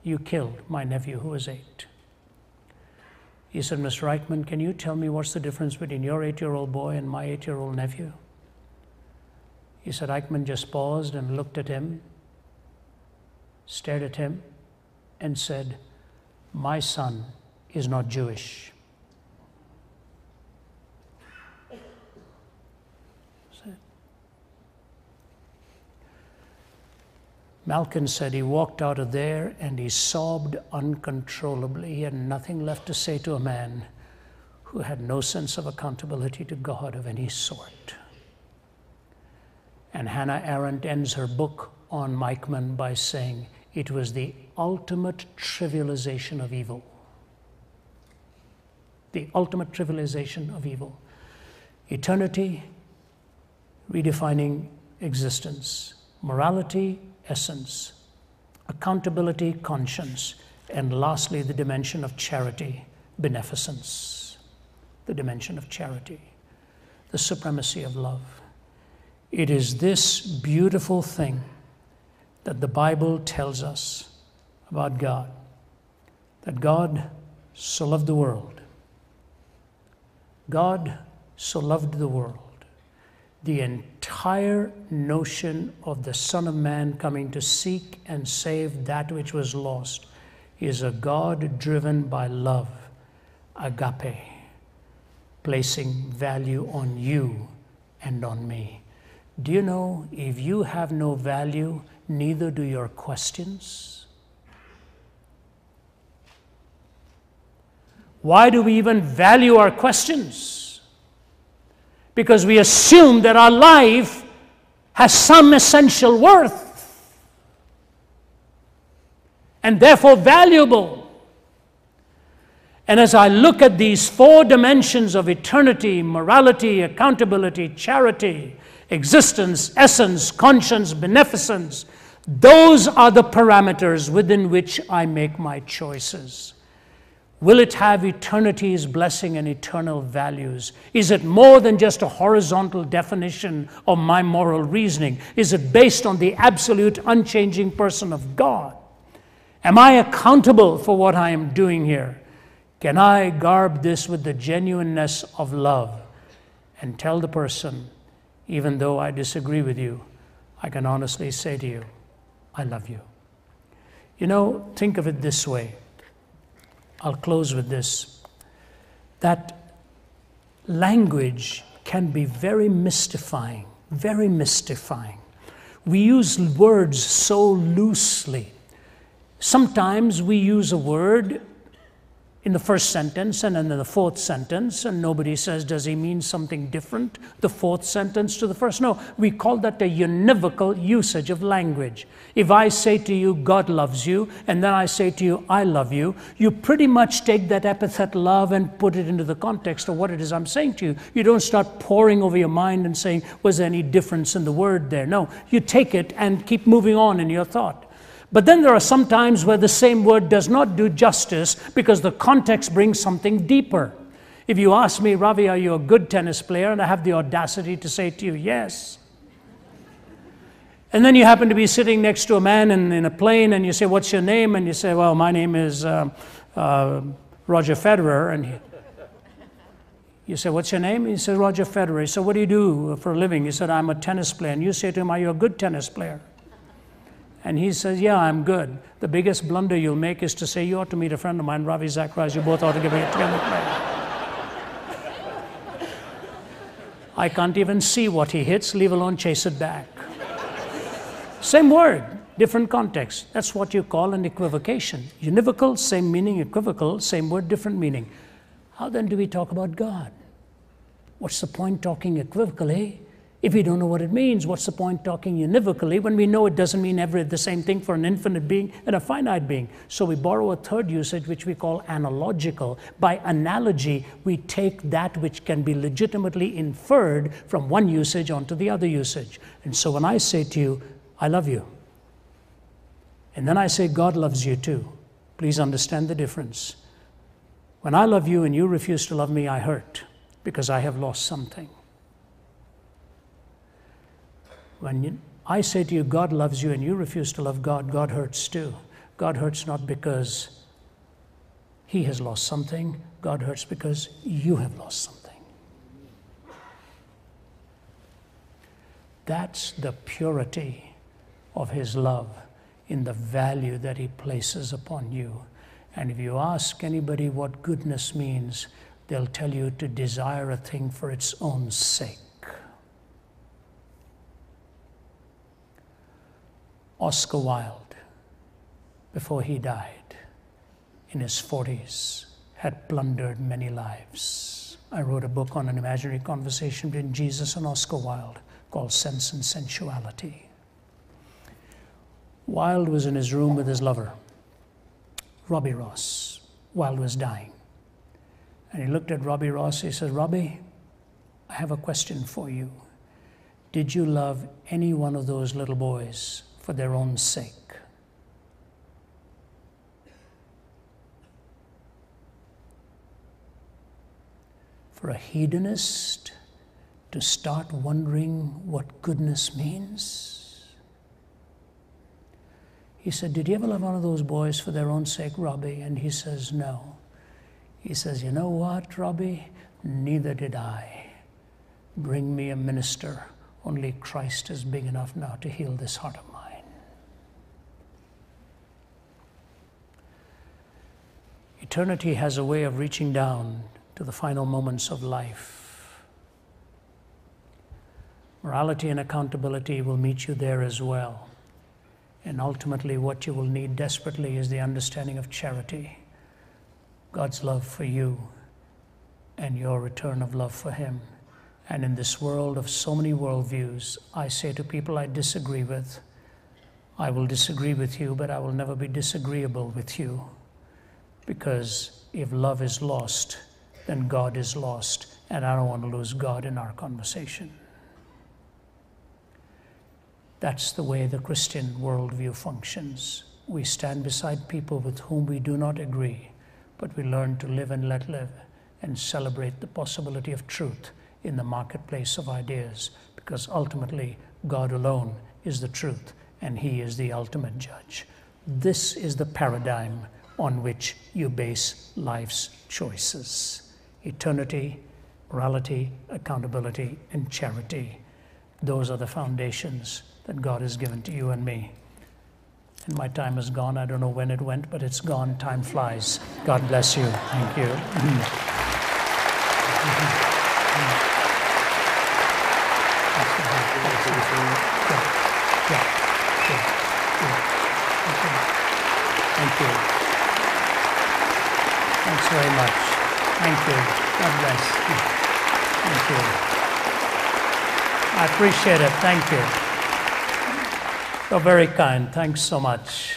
You killed my nephew who was eight. He said, Mr. Eichmann, can you tell me what's the difference between your eight year old boy and my eight year old nephew? He said, Eichmann just paused and looked at him, stared at him, and said, My son is not Jewish. Malkin said he walked out of there and he sobbed uncontrollably. He had nothing left to say to a man who had no sense of accountability to God of any sort. And Hannah Arendt ends her book on Eichmann by saying it was the ultimate trivialization of evil. The ultimate trivialization of evil. Eternity redefining existence, morality essence, accountability, conscience, and lastly, the dimension of charity, beneficence, the dimension of charity, the supremacy of love. It is this beautiful thing that the Bible tells us about God that God so loved the world. God so loved the world the entire notion of the Son of Man coming to seek and save that which was lost is a God driven by love, agape, placing value on you and on me. Do you know if you have no value, neither do your questions? Why do we even value our questions? Because we assume that our life has some essential worth and therefore valuable. And as I look at these four dimensions of eternity, morality, accountability, charity, existence, essence, conscience, beneficence, those are the parameters within which I make my choices. Will it have eternity's blessing and eternal values? Is it more than just a horizontal definition of my moral reasoning? Is it based on the absolute unchanging person of God? Am I accountable for what I am doing here? Can I garb this with the genuineness of love and tell the person, even though I disagree with you, I can honestly say to you, I love you? You know, think of it this way. I'll close with this that language can be very mystifying, very mystifying. We use words so loosely. Sometimes we use a word in the first sentence and then in the fourth sentence, and nobody says, Does he mean something different? The fourth sentence to the first. No, we call that a univocal usage of language. If I say to you, God loves you, and then I say to you, I love you, you pretty much take that epithet love and put it into the context of what it is I'm saying to you. You don't start poring over your mind and saying, Was there any difference in the word there? No, you take it and keep moving on in your thought. But then there are some times where the same word does not do justice because the context brings something deeper. If you ask me, Ravi, are you a good tennis player? And I have the audacity to say to you, yes. And then you happen to be sitting next to a man in, in a plane and you say, What's your name? And you say, Well, my name is uh, uh, Roger Federer. And he, You say, What's your name? And He says, Roger Federer. He said, What do you do for a living? He said, I'm a tennis player. And you say to him, Are you a good tennis player? And he says, Yeah, I'm good. The biggest blunder you'll make is to say, You ought to meet a friend of mine, Ravi Zacharias. You both ought to give get together. I can't even see what he hits, leave alone chase it back. Same word, different context. That's what you call an equivocation. Univocal, same meaning, equivocal, same word, different meaning. How then do we talk about God? What's the point talking equivocally if we don't know what it means? What's the point talking univocally when we know it doesn't mean every the same thing for an infinite being and a finite being? So we borrow a third usage which we call analogical. By analogy, we take that which can be legitimately inferred from one usage onto the other usage. And so when I say to you, I love you, and then I say God loves you too, please understand the difference. When I love you and you refuse to love me, I hurt because I have lost something. When I say to you, God loves you, and you refuse to love God, God hurts too. God hurts not because he has lost something, God hurts because you have lost something. That's the purity of his love in the value that he places upon you. And if you ask anybody what goodness means, they'll tell you to desire a thing for its own sake. Oscar Wilde, before he died in his 40s, had plundered many lives. I wrote a book on an imaginary conversation between Jesus and Oscar Wilde called Sense and Sensuality. Wilde was in his room with his lover. Robbie Ross Wilde was dying. And he looked at Robbie Ross. He said, Robbie, I have a question for you. Did you love any one of those little boys for their own sake? For a hedonist to start wondering what goodness means? He said, Did you ever love one of those boys for their own sake, Robbie? And he says, No. He says, You know what, Robbie? Neither did I. Bring me a minister. Only Christ is big enough now to heal this heart of mine. Eternity has a way of reaching down to the final moments of life. Morality and accountability will meet you there as well. And ultimately, what you will need desperately is the understanding of charity, God's love for you, and your return of love for Him. And in this world of so many worldviews, I say to people I disagree with, I will disagree with you, but I will never be disagreeable with you. Because if love is lost, then God is lost, and I don't want to lose God in our conversation. That's the way the Christian worldview functions. We stand beside people with whom we do not agree, but we learn to live and let live and celebrate the possibility of truth in the marketplace of ideas, because ultimately God alone is the truth and He is the ultimate judge. This is the paradigm on which you base life's choices eternity, morality, accountability, and charity. Those are the foundations that God has given to you and me. And my time is gone. I don't know when it went, but it's gone. Time flies. God bless you. Thank you. appreciate it. Thank you. You're very kind. Thanks so much.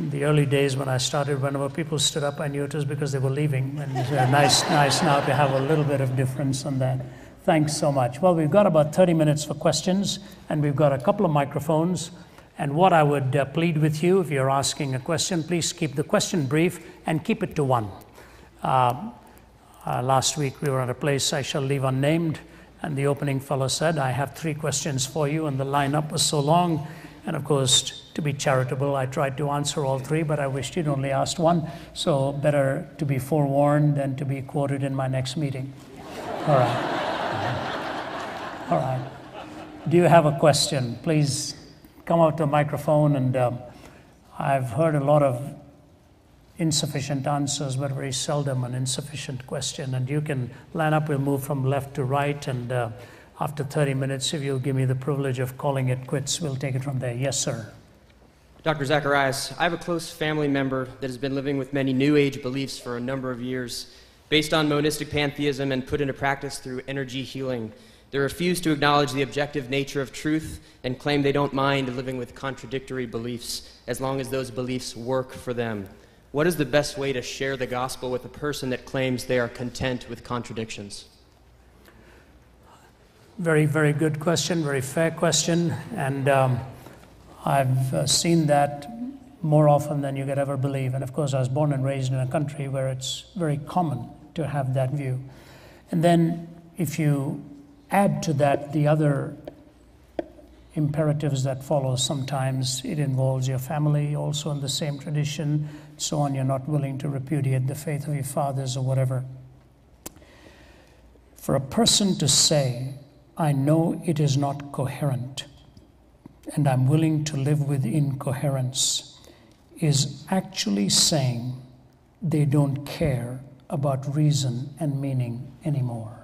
In the early days when I started, whenever people stood up, I knew it was because they were leaving. And it's uh, nice, nice now to have a little bit of difference on that. Thanks so much. Well, we've got about 30 minutes for questions, and we've got a couple of microphones. And what I would uh, plead with you, if you're asking a question, please keep the question brief and keep it to one. Uh, uh, last week we were at a place I shall leave unnamed, and the opening fellow said, I have three questions for you, and the lineup was so long. And of course, to be charitable, I tried to answer all three, but I wished you'd only asked one. So better to be forewarned than to be quoted in my next meeting. All right. All right. Do you have a question? Please come out to the microphone. And um, I've heard a lot of insufficient answers, but very seldom an insufficient question. And you can line up, we'll move from left to right. And uh, after 30 minutes, if you'll give me the privilege of calling it quits, we'll take it from there. Yes, sir. Dr. Zacharias, I have a close family member that has been living with many New Age beliefs for a number of years, based on monistic pantheism and put into practice through energy healing. They refuse to acknowledge the objective nature of truth and claim they don't mind living with contradictory beliefs as long as those beliefs work for them. What is the best way to share the gospel with a person that claims they are content with contradictions? Very, very good question, very fair question. And um, I've uh, seen that more often than you could ever believe. And of course, I was born and raised in a country where it's very common to have that view. And then, if you add to that the other imperatives that follow, sometimes it involves your family also in the same tradition, so on. You're not willing to repudiate the faith of your fathers or whatever. For a person to say, I know it is not coherent, and I'm willing to live with incoherence is actually saying they don't care about reason and meaning anymore.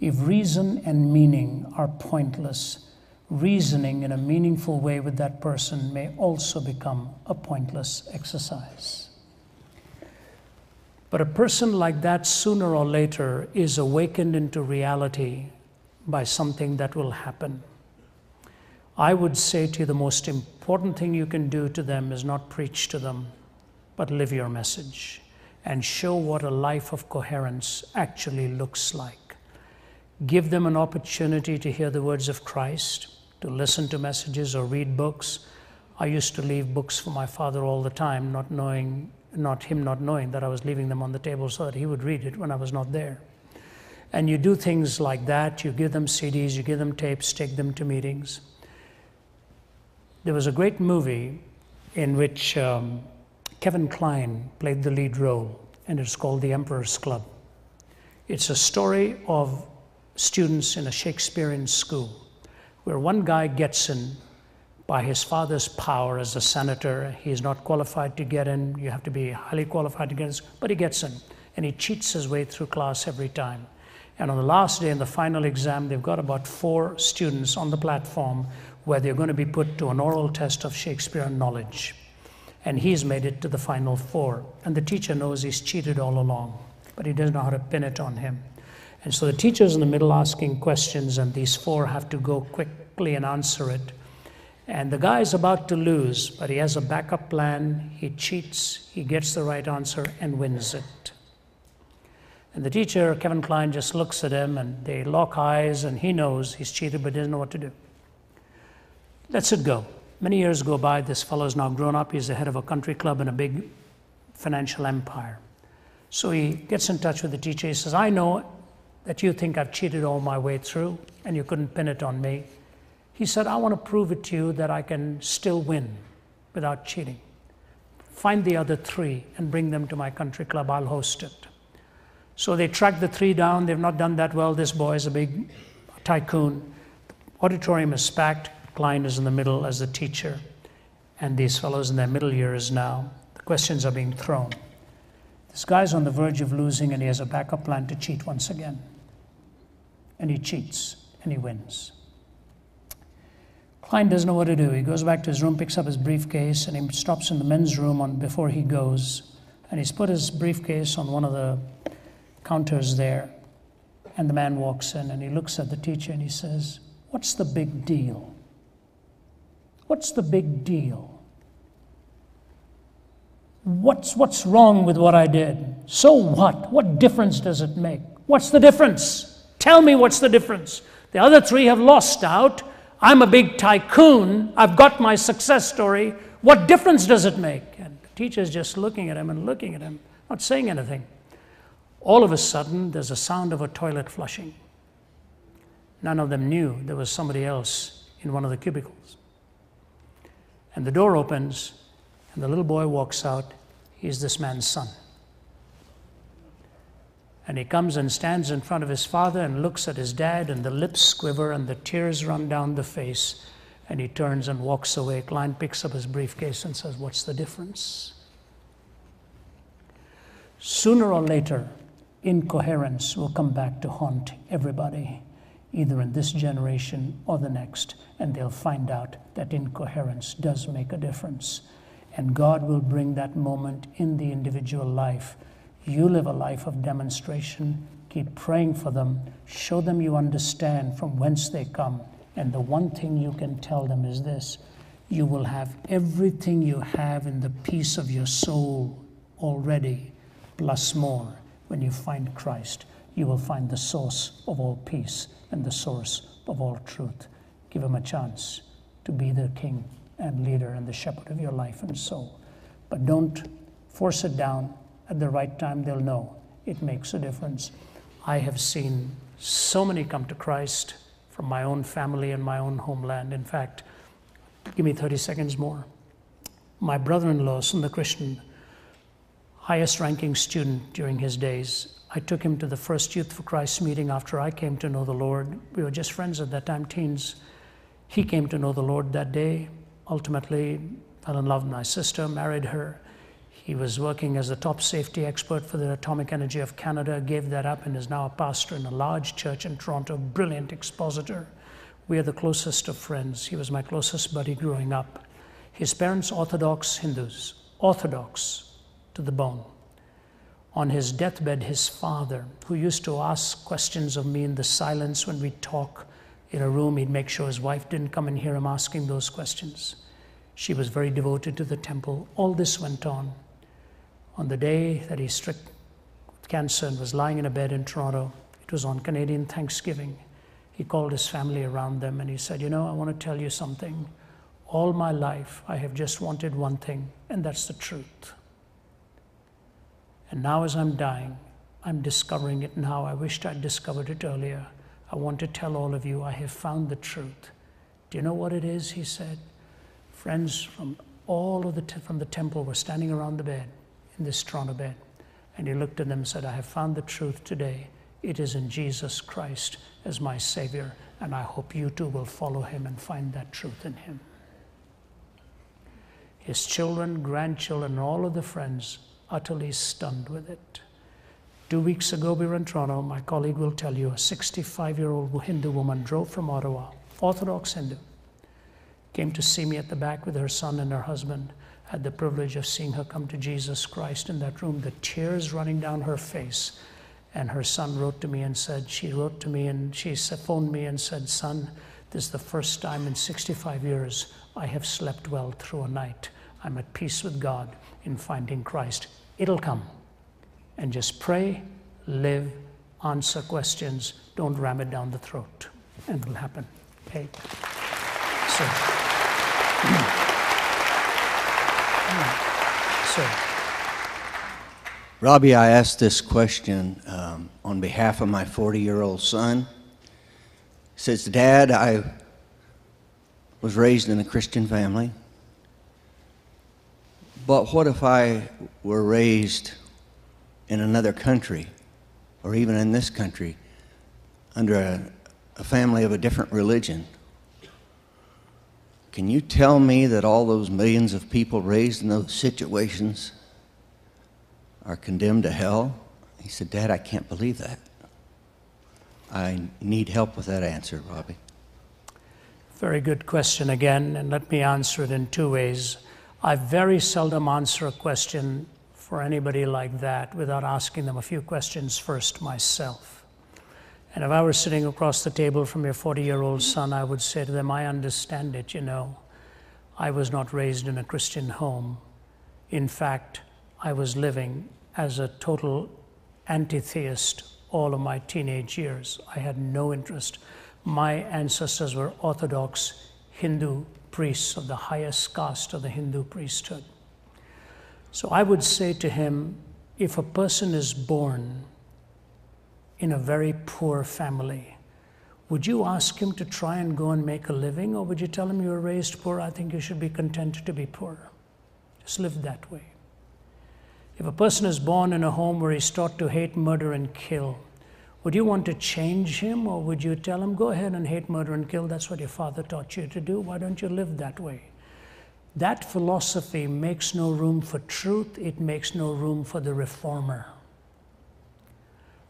If reason and meaning are pointless, reasoning in a meaningful way with that person may also become a pointless exercise. But a person like that, sooner or later, is awakened into reality by something that will happen. I would say to you the most important thing you can do to them is not preach to them, but live your message and show what a life of coherence actually looks like. Give them an opportunity to hear the words of Christ, to listen to messages or read books. I used to leave books for my father all the time, not knowing, not him not knowing that I was leaving them on the table so that he would read it when I was not there. And you do things like that. You give them CDs, you give them tapes, take them to meetings. There was a great movie in which um, Kevin Kline played the lead role, and it's called The Emperor's Club. It's a story of students in a Shakespearean school where one guy gets in by his father's power as a senator. He's not qualified to get in, you have to be highly qualified to get in, but he gets in and he cheats his way through class every time. And on the last day in the final exam, they've got about four students on the platform where they're going to be put to an oral test of Shakespearean knowledge. And he's made it to the final four. And the teacher knows he's cheated all along, but he doesn't know how to pin it on him. And so the teacher's in the middle asking questions, and these four have to go quickly and answer it. And the guy is about to lose, but he has a backup plan. He cheats, he gets the right answer, and wins it. And the teacher, Kevin Kline, just looks at him and they lock eyes, and he knows he's cheated but doesn't know what to do lets it go. Many years go by, this fellow is now grown up. He's the head of a country club and a big financial empire. So he gets in touch with the teacher. He says, I know that you think I've cheated all my way through and you couldn't pin it on me. He said, I want to prove it to you that I can still win without cheating. Find the other three and bring them to my country club. I'll host it. So they track the three down. They've not done that well. This boy is a big tycoon. The auditorium is packed. Kline is in the middle as the teacher, and these fellows in their middle years now. The questions are being thrown. This guy's on the verge of losing, and he has a backup plan to cheat once again. And he cheats, and he wins. Kline doesn't know what to do. He goes back to his room, picks up his briefcase, and he stops in the men's room on, before he goes. And he's put his briefcase on one of the counters there. And the man walks in and he looks at the teacher and he says, What's the big deal? What's the big deal? What's, what's wrong with what I did? So what? What difference does it make? What's the difference? Tell me what's the difference. The other three have lost out. I'm a big tycoon. I've got my success story. What difference does it make? And the teacher's just looking at him and looking at him, not saying anything. All of a sudden, there's a sound of a toilet flushing. None of them knew there was somebody else in one of the cubicles. And the door opens, and the little boy walks out. He's this man's son. And he comes and stands in front of his father and looks at his dad, and the lips quiver and the tears run down the face. And he turns and walks away. Kline picks up his briefcase and says, What's the difference? Sooner or later, incoherence will come back to haunt everybody, either in this generation or the next, and they'll find out that incoherence does make a difference. And God will bring that moment in the individual life. You live a life of demonstration. Keep praying for them. Show them you understand from whence they come. And the one thing you can tell them is this you will have everything you have in the peace of your soul already, plus more. When you find Christ, you will find the source of all peace and the source of all truth. Give him a chance to be the king and leader and the shepherd of your life and soul. But don't force it down. At the right time, they'll know it makes a difference. I have seen so many come to Christ from my own family and my own homeland. In fact, give me 30 seconds more. My brother in law, the Christian, highest ranking student during his days, I took him to the first Youth for Christ meeting after I came to know the Lord. We were just friends at that time, teens. He came to know the Lord that day ultimately fell in love with my sister, married her. He was working as the top safety expert for the Atomic Energy of Canada, gave that up, and is now a pastor in a large church in Toronto, brilliant expositor. We are the closest of friends. He was my closest buddy growing up. His parents, Orthodox Hindus, Orthodox to the bone. On his deathbed, his father, who used to ask questions of me in the silence when we talk, in a room, he'd make sure his wife didn't come and hear him asking those questions. She was very devoted to the temple. All this went on. On the day that he struck cancer and was lying in a bed in Toronto, it was on Canadian Thanksgiving. He called his family around them and he said, You know, I want to tell you something. All my life, I have just wanted one thing, and that's the truth. And now, as I'm dying, I'm discovering it now. I wished I'd discovered it earlier. I want to tell all of you, I have found the truth. Do you know what it is? He said. Friends from all of the te- from the temple were standing around the bed, in this Toronto bed. And he looked at them and said, I have found the truth today. It is in Jesus Christ as my Savior, and I hope you too will follow him and find that truth in him. His children, grandchildren, and all of the friends utterly stunned with it. Two weeks ago, we were in Toronto. My colleague will tell you a 65 year old Hindu woman drove from Ottawa, Orthodox Hindu, came to see me at the back with her son and her husband. Had the privilege of seeing her come to Jesus Christ in that room, the tears running down her face. And her son wrote to me and said, She wrote to me and she phoned me and said, Son, this is the first time in 65 years I have slept well through a night. I'm at peace with God in finding Christ. It'll come and just pray, live, answer questions. Don't ram it down the throat, and it'll happen. Okay? So, so. Robbie, I asked this question um, on behalf of my 40 year old son. He says, Dad, I was raised in a Christian family, but what if I were raised in another country, or even in this country, under a, a family of a different religion. Can you tell me that all those millions of people raised in those situations are condemned to hell? He said, Dad, I can't believe that. I need help with that answer, Robbie. Very good question again, and let me answer it in two ways. I very seldom answer a question for anybody like that without asking them a few questions first myself. And if I were sitting across the table from your 40 year old son, I would say to them, I understand it, you know. I was not raised in a Christian home. In fact, I was living as a total anti theist all of my teenage years. I had no interest. My ancestors were Orthodox Hindu priests of the highest caste of the Hindu priesthood. So I would say to him if a person is born in a very poor family, would you ask him to try and go and make a living, or would you tell him you were raised poor? I think you should be content to be poor. Just live that way. If a person is born in a home where he's taught to hate, murder, and kill, would you want to change him or would you tell him, go ahead and hate, murder, and kill? That's what your father taught you to do. Why don't you live that way? That philosophy makes no room for truth, it makes no room for the reformer.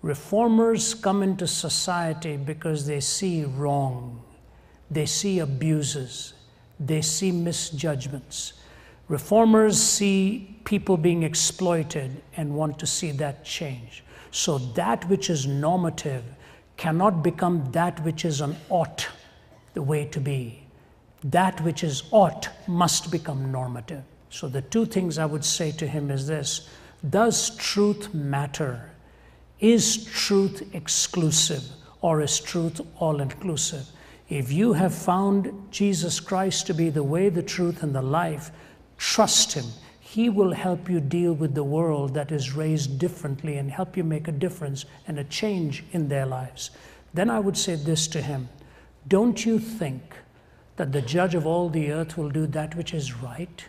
Reformers come into society because they see wrong, they see abuses, they see misjudgments. Reformers see people being exploited and want to see that change. So that which is normative cannot become that which is an ought, the way to be. That which is ought must become normative. So the two things I would say to him is this Does truth matter? Is truth exclusive or is truth all inclusive? If you have found Jesus Christ to be the way, the truth, and the life, trust Him. He will help you deal with the world that is raised differently and help you make a difference and a change in their lives. Then I would say this to him Don't you think that the judge of all the earth will do that which is right?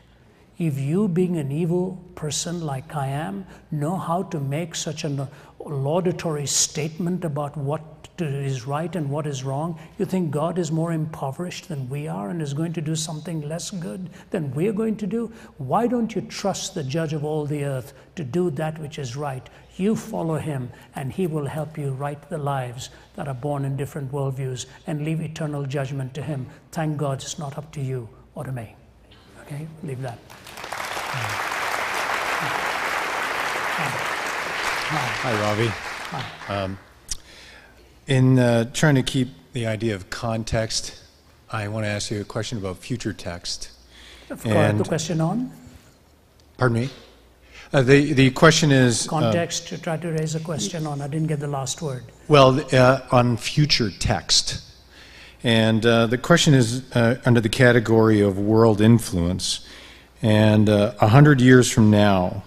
If you, being an evil person like I am, know how to make such a laudatory statement about what is right and what is wrong, you think God is more impoverished than we are and is going to do something less good than we're going to do? Why don't you trust the judge of all the earth to do that which is right? You follow him, and he will help you write the lives that are born in different worldviews and leave eternal judgment to him. Thank God it's not up to you or to me. Okay? Leave that. Hi, Ravi. Hi. Um, in uh, trying to keep the idea of context, I want to ask you a question about future text. Of course, and, the question on? Pardon me? Uh, the, the question is. Uh, context, to try to raise a question on. I didn't get the last word. Well, uh, on future text. And uh, the question is uh, under the category of world influence. And a hundred years from now,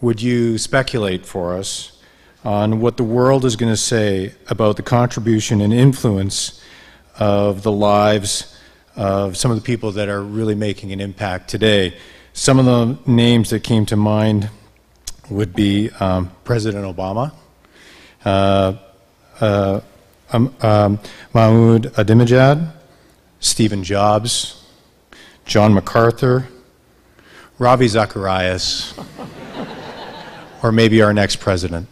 would you speculate for us on what the world is going to say about the contribution and influence of the lives of some of the people that are really making an impact today? Some of the names that came to mind would be um, President Obama, uh, uh, um, um, Mahmoud Ahmadinejad, Stephen Jobs, John MacArthur, Ravi Zacharias, or maybe our next president.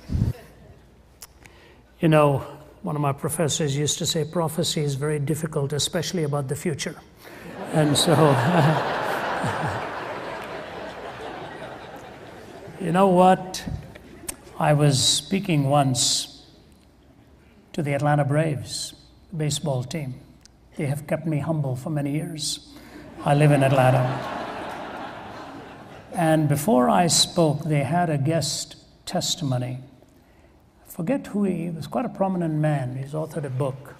You know, one of my professors used to say prophecy is very difficult, especially about the future. And so, you know what? I was speaking once to the Atlanta Braves baseball team. They have kept me humble for many years. I live in Atlanta. And before I spoke, they had a guest testimony I forget who he, he was quite a prominent man. He's authored a book.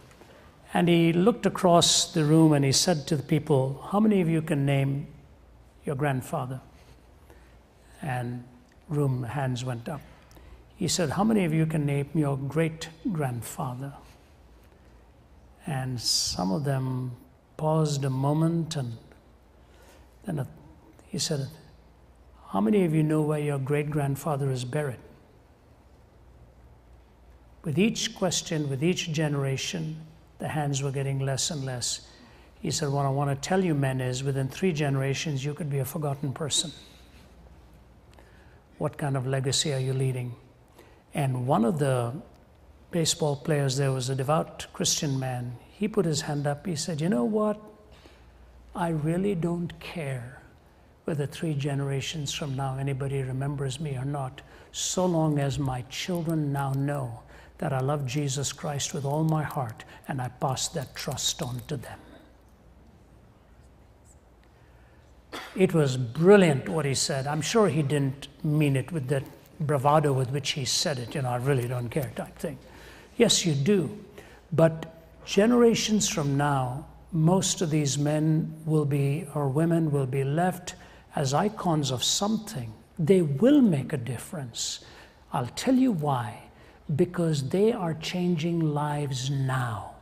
And he looked across the room and he said to the people, How many of you can name your grandfather? And room hands went up. He said, How many of you can name your great grandfather? And some of them paused a moment and then he said, How many of you know where your great grandfather is buried? With each question, with each generation, the hands were getting less and less. He said, What I want to tell you, men, is within three generations, you could be a forgotten person. What kind of legacy are you leading? And one of the baseball players there was a devout Christian man. He put his hand up. He said, You know what? I really don't care whether three generations from now anybody remembers me or not, so long as my children now know that I love Jesus Christ with all my heart and I pass that trust on to them. It was brilliant what he said. I'm sure he didn't mean it with that bravado with which he said it, you know, I really don't care type thing. Yes, you do. But generations from now, most of these men will be, or women will be left as icons of something. They will make a difference. I'll tell you why because they are changing lives now,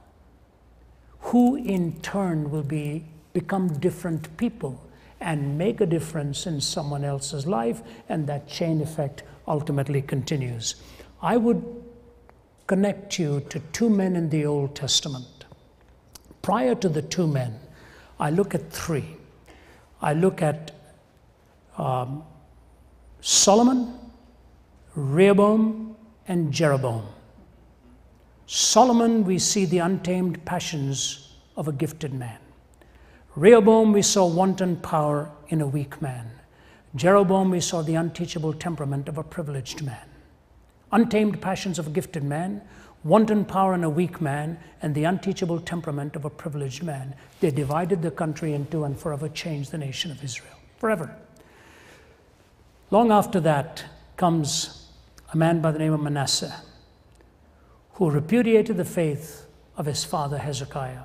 who in turn will be, become different people and make a difference in someone else's life, and that chain effect ultimately continues. I would connect you to two men in the Old Testament. Prior to the two men, I look at three. I look at um, Solomon, Rehoboam, and Jeroboam. Solomon, we see the untamed passions of a gifted man. Rehoboam, we saw wanton power in a weak man. Jeroboam, we saw the unteachable temperament of a privileged man. Untamed passions of a gifted man, wanton power in a weak man, and the unteachable temperament of a privileged man. They divided the country in two and forever changed the nation of Israel. Forever. Long after that comes a man by the name of Manasseh, who repudiated the faith of his father Hezekiah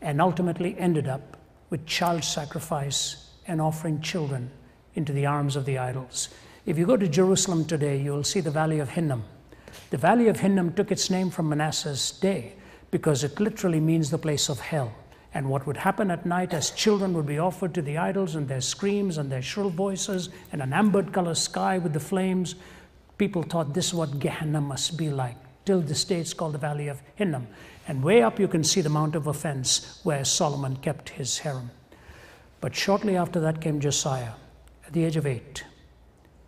and ultimately ended up with child sacrifice and offering children into the arms of the idols. If you go to Jerusalem today, you'll see the Valley of Hinnom. The Valley of Hinnom took its name from Manasseh's day because it literally means the place of hell. And what would happen at night as children would be offered to the idols and their screams and their shrill voices and an ambered color sky with the flames, people thought this is what Gehenna must be like. Till this day, it's called the Valley of Hinnom. And way up, you can see the Mount of Offense where Solomon kept his harem. But shortly after that came Josiah. At the age of eight,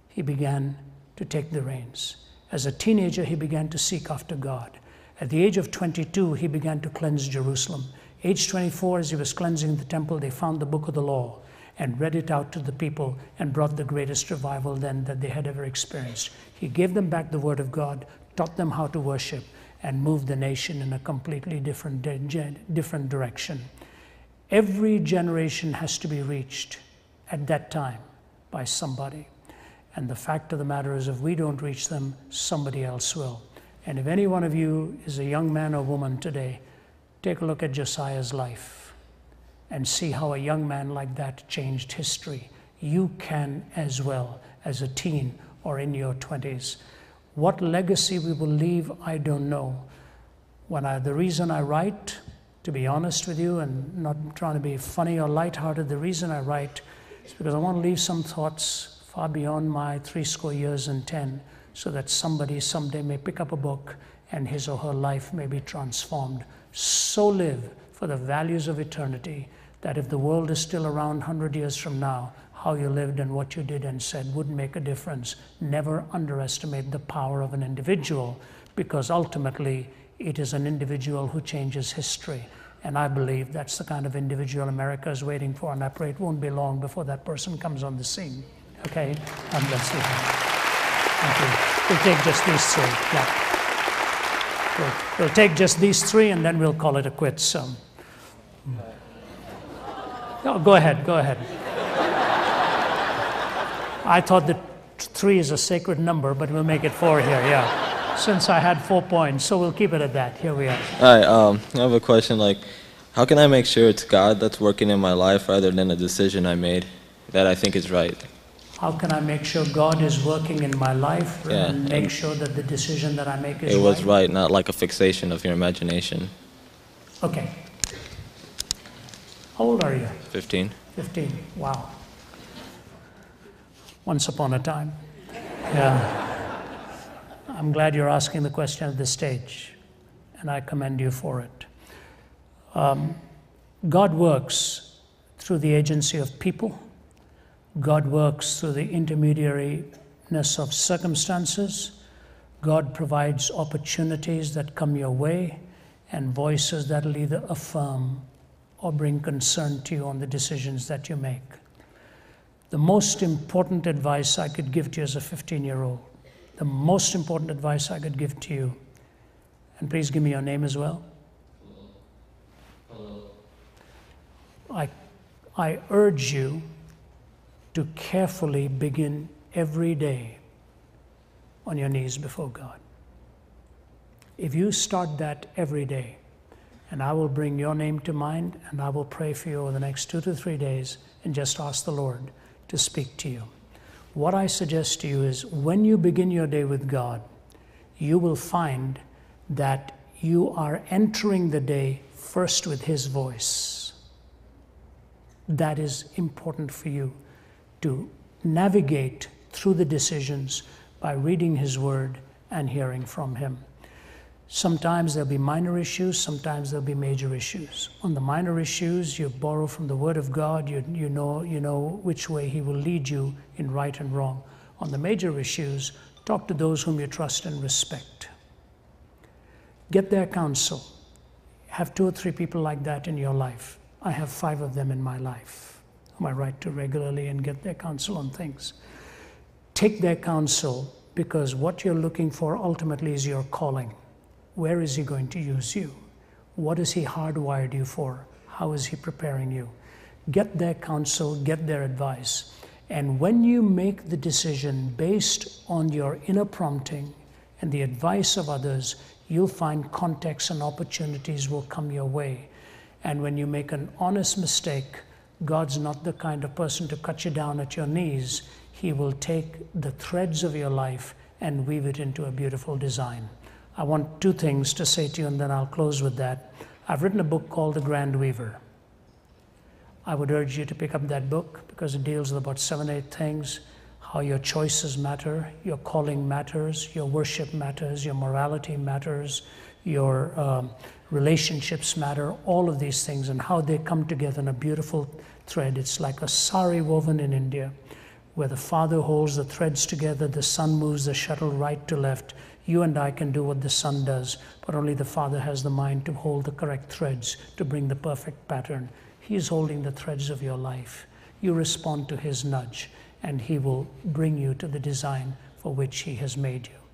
he began to take the reins. As a teenager, he began to seek after God. At the age of 22, he began to cleanse Jerusalem. Age 24, as he was cleansing the temple, they found the book of the law and read it out to the people and brought the greatest revival then that they had ever experienced. He gave them back the word of God, taught them how to worship, and moved the nation in a completely different, different direction. Every generation has to be reached at that time by somebody. And the fact of the matter is, if we don't reach them, somebody else will. And if any one of you is a young man or woman today, take a look at Josiah's life and see how a young man like that changed history. You can as well as a teen or in your 20s. What legacy we will leave, I don't know. When I, the reason I write, to be honest with you, and not trying to be funny or lighthearted, the reason I write is because I want to leave some thoughts far beyond my three score years and ten, so that somebody someday may pick up a book and his or her life may be transformed. So live for the values of eternity that if the world is still around 100 years from now, how you lived and what you did and said would make a difference. Never underestimate the power of an individual because ultimately it is an individual who changes history. And I believe that's the kind of individual America is waiting for, and I pray it won't be long before that person comes on the scene. Okay? God bless you. Thank you. We'll take just these three. Yeah. We'll, we'll take just these three and then we'll call it a quits. Um, oh, go ahead, go ahead. I thought that three is a sacred number, but we'll make it four here, yeah. Since I had four points, so we'll keep it at that. Here we are. Right, um, I have a question like, how can I make sure it's God that's working in my life rather than a decision I made that I think is right? How can I make sure God is working in my life Yeah, and make and- sure that the decision that I make is It was right? right, not like a fixation of your imagination. Okay. How old are you? 15. 15. Wow. Once upon a time. Yeah. I'm glad you're asking the question at this stage, and I commend you for it. Um, God works through the agency of people, God works through the intermediariness of circumstances. God provides opportunities that come your way and voices that'll either affirm or bring concern to you on the decisions that you make. The most important advice I could give to you as a 15 year old, the most important advice I could give to you, and please give me your name as well. Hello. I, I urge you to carefully begin every day on your knees before God. If you start that every day, and I will bring your name to mind and I will pray for you over the next two to three days and just ask the Lord to speak to you. What I suggest to you is when you begin your day with God, you will find that you are entering the day first with His voice. that is important for you to navigate through the decisions by reading His Word and hearing from Him. Sometimes there'll be minor issues, sometimes there'll be major issues. On the minor issues, you borrow from the Word of God, you, you, know, you know which way He will lead you in right and wrong. On the major issues, talk to those whom you trust and respect. Get their counsel. Have two or three people like that in your life. I have five of them in my life, whom I write to regularly and get their counsel on things. Take their counsel because what you're looking for ultimately is your calling. Where is He going to use you? What has He hardwired you for? How is He preparing you? Get their counsel, get their advice. And when you make the decision based on your inner prompting and the advice of others, you'll find context and opportunities will come your way. And when you make an honest mistake, God's not the kind of person to cut you down at your knees. He will take the threads of your life and weave it into a beautiful design. I want two things to say to you, and then I'll close with that. I've written a book called The Grand Weaver. I would urge you to pick up that book because it deals with about seven, eight things how your choices matter, your calling matters, your worship matters, your morality matters, your um, relationships matter, all of these things, and how they come together in a beautiful thread. It's like a sari woven in India, where the Father holds the threads together, the Son moves the shuttle right to left. You and I can do what the Son does, but only the Father has the mind to hold the correct threads to bring the perfect pattern. He is holding the threads of your life. You respond to His nudge and He will bring you to the design for which He has made you.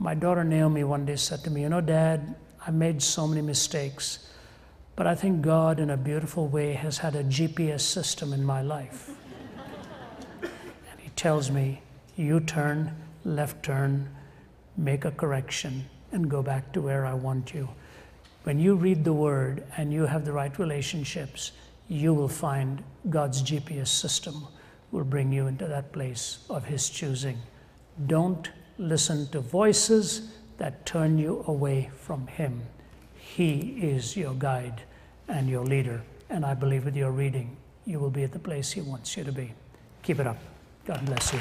My daughter Naomi one day said to me, You know, Dad, I made so many mistakes, but I think God, in a beautiful way, has had a GPS system in my life. and He tells me, You turn, left turn, make a correction, and go back to where I want you. When you read the Word and you have the right relationships, you will find God's GPS system will bring you into that place of His choosing. Don't listen to voices that turn you away from Him. He is your guide and your leader. And I believe with your reading, you will be at the place He wants you to be. Keep it up. God bless you.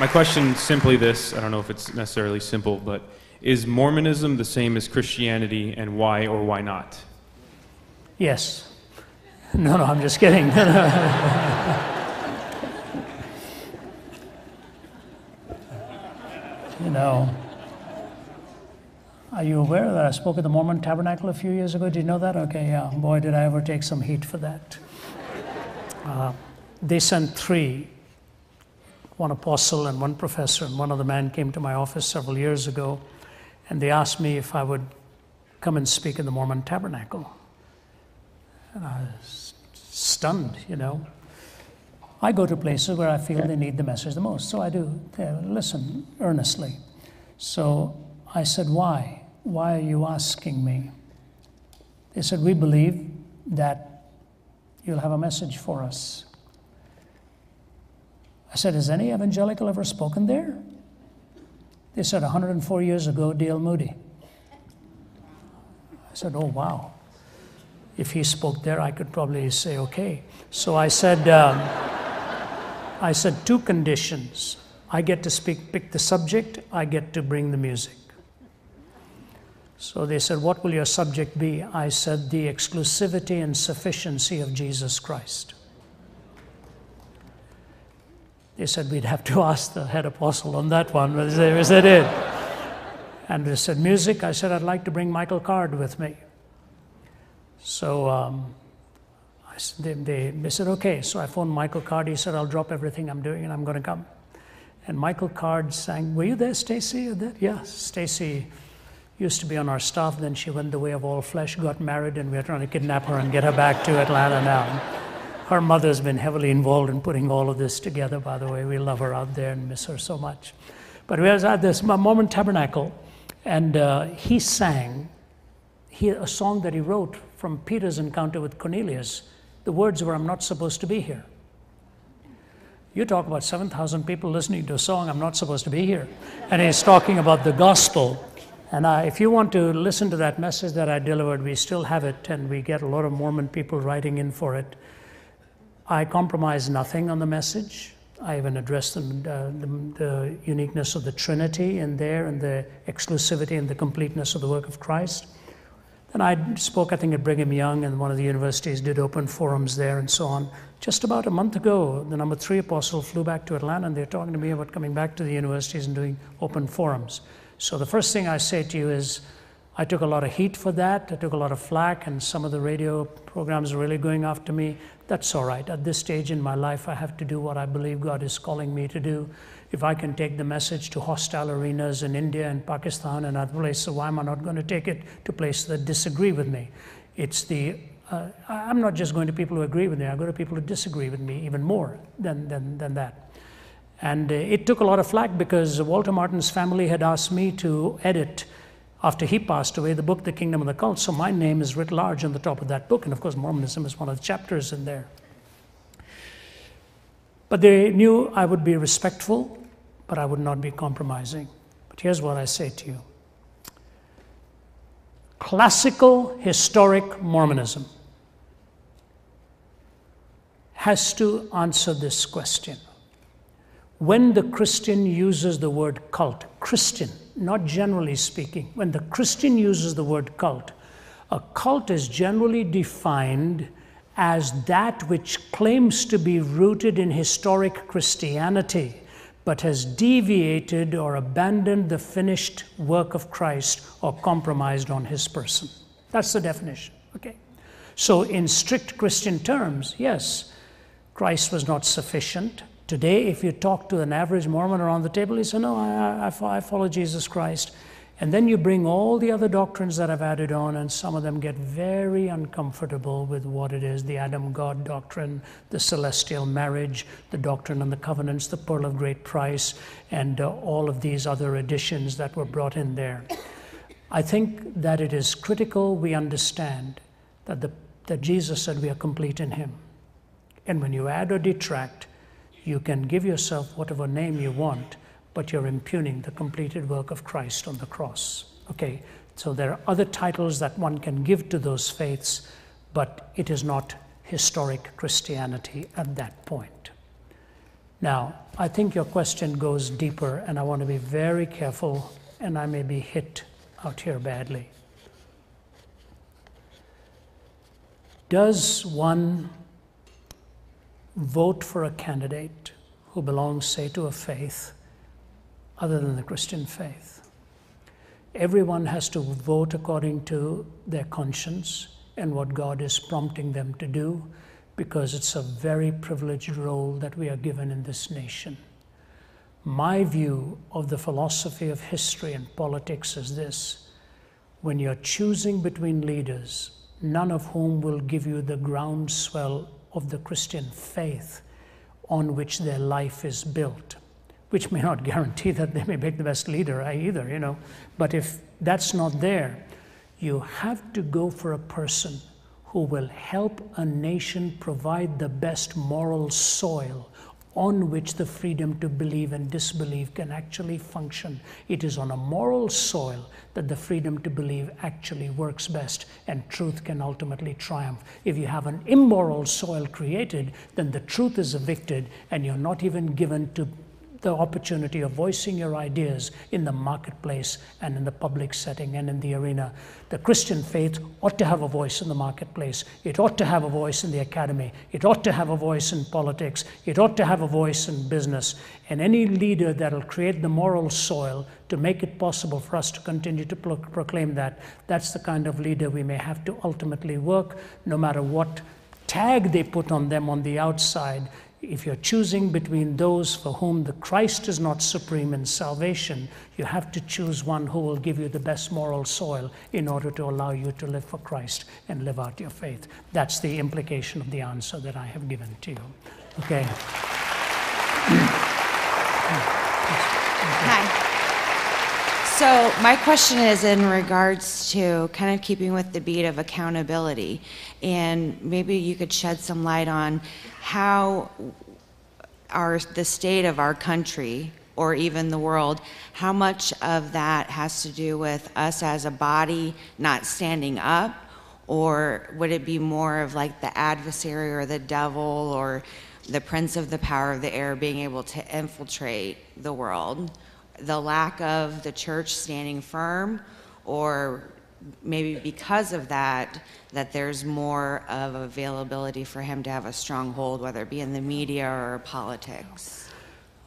My question is simply this I don't know if it's necessarily simple, but is Mormonism the same as Christianity, and why or why not? Yes. No, no, I'm just kidding. you know, are you aware that I spoke at the Mormon Tabernacle a few years ago? Did you know that? Okay, yeah. Boy, did I ever take some heat for that. Uh, they sent three one apostle and one professor, and one other man came to my office several years ago, and they asked me if I would come and speak in the Mormon Tabernacle. And I was stunned, you know. I go to places where I feel they need the message the most, so I do listen earnestly. So I said, Why? Why are you asking me? They said, We believe that you'll have a message for us. I said, Has any evangelical ever spoken there? They said, 104 years ago, D.L. Moody. I said, Oh, wow if he spoke there, I could probably say, okay. So I said, um, I said, two conditions. I get to speak, pick the subject, I get to bring the music. So they said, What will your subject be? I said, The exclusivity and sufficiency of Jesus Christ. They said, We'd have to ask the head apostle on that one, but they said it. And they said, Music? I said, I'd like to bring Michael Card with me. So um, they, they, they, said, okay. So I phoned Michael Card. He said, I'll drop everything I'm doing and I'm going to come. And Michael Card sang, Were you there, Stacy? Yeah, Stacy used to be on our staff. Then she went the way of all flesh, got married, and we are trying to kidnap her and get her back to Atlanta now. Her mother's been heavily involved in putting all of this together, by the way. We love her out there and miss her so much. But we was at this Mormon tabernacle, and uh, he sang he, a song that he wrote from Peter's encounter with Cornelius. The words were, I'm not supposed to be here. You talk about 7,000 people listening to a song, I'm not supposed to be here. And he's talking about the gospel. And uh, if you want to listen to that message that I delivered, we still have it, and we get a lot of Mormon people writing in for it. I compromise nothing on the message. I even address uh, the, the, uniqueness of the Trinity in there and the exclusivity and the completeness of the work of Christ. Then I spoke, I think, at Brigham Young, and one of the universities did open forums there and so on. Just about a month ago, the number three apostle flew back to Atlanta, and they're talking to me about coming back to the universities and doing open forums. So the first thing I say to you is, I took a lot of heat for that. I took a lot of flack, and some of the radio programs are really going after me. That's all right. At this stage in my life, I have to do what I believe God is calling me to do. If I can take the message to hostile arenas in India and Pakistan and other places, why am I not going to take it to places that disagree with me? It's the uh, I'm not just going to people who agree with me, I go to people who disagree with me even more than, than, than that. And uh, it took a lot of flack because Walter Martin's family had asked me to edit, after he passed away, the book The Kingdom of the Cult. So my name is writ large on the top of that book. And of course, Mormonism is one of the chapters in there. But they knew I would be respectful, but I would not be compromising. But here's what I say to you. Classical historic Mormonism has to answer this question. When the Christian uses the word cult, Christian, not generally speaking, when the Christian uses the word cult, a cult is generally defined as that which claims to be rooted in historic Christianity, but has deviated or abandoned the finished work of Christ or compromised on his person. That's the definition, okay? So, in strict Christian terms, yes, Christ was not sufficient. Today, if you talk to an average Mormon around the table, he says, No, I, I, I follow Jesus Christ. And then you bring all the other doctrines that I've added on, and some of them get very uncomfortable with what it is the Adam God doctrine, the celestial marriage, the doctrine on the covenants, the pearl of great price, and uh, all of these other additions that were brought in there. I think that it is critical we understand that, the, that Jesus said we are complete in Him. And when you add or detract, you can give yourself whatever name you want, but you're impugning the completed work of Christ on the cross. Okay, so there are other titles that one can give to those faiths, but it is not historic Christianity at that point. Now, I think your question goes deeper, and I want to be very careful, and I may be hit out here badly. Does one vote for a candidate who belongs, say, to a faith other than the Christian faith. Everyone has to vote according to their conscience and what God is prompting them to do because it's a very privileged role that we are given in this nation. My view of the philosophy of history and politics is this when you're choosing between leaders, none of whom will give you the groundswell of the Christian faith on which their life is built, which may not guarantee that they may make the best leader either, you know. But if that's not there, you have to go for a person who will help a nation provide the best moral soil on which the freedom to believe and disbelieve can actually function. It is on a moral soil that the freedom to believe actually works best and truth can ultimately triumph. If you have an immoral soil created, then the truth is evicted and you're not even given to the opportunity of voicing your ideas in the marketplace and in the public setting and in the arena. The Christian faith ought to have a voice in the marketplace. It ought to have a voice in the academy. It ought to have a voice in politics. It ought to have a voice in business. And any leader that will create the moral soil to make it possible for us to continue to pro- proclaim that, that's the kind of leader we may have to ultimately work, no matter what tag they put on them on the outside if you're choosing between those for whom the Christ is not supreme in salvation, you have to choose one who will give you the best moral soil in order to allow you to live for Christ and live out your faith. That's the implication of the answer that I have given to you. Okay. So, my question is in regards to kind of keeping with the beat of accountability, and maybe you could shed some light on how our, the state of our country or even the world, how much of that has to do with us as a body not standing up? Or would it be more of like the adversary or the devil or the prince of the power of the air being able to infiltrate the world? The lack of the church standing firm, or maybe because of that, that there's more of availability for him to have a stronghold, whether it be in the media or politics?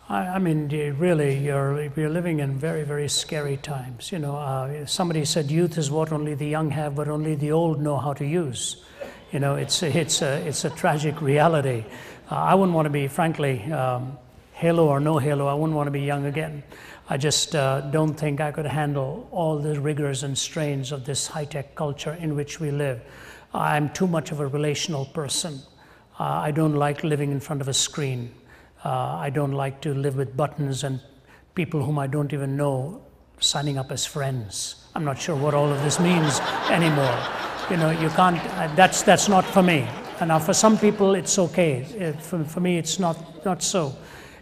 I, mean, really, you're, we're living in very, very scary times. You know, uh, somebody said youth is what only the young have, but only the old know how to use. You know, it's a, it's a, it's a tragic reality. Uh, I wouldn't want to be, frankly, um, halo or no halo, I wouldn't want to be young again. I just uh, don't think I could handle all the rigors and strains of this high tech culture in which we live. I'm too much of a relational person. Uh, I don't like living in front of a screen. Uh, I don't like to live with buttons and people whom I don't even know signing up as friends. I'm not sure what all of this means anymore. You know, you can't, uh, that's, that's not for me. And now for some people, it's okay. Uh, for, for me, it's not, not so.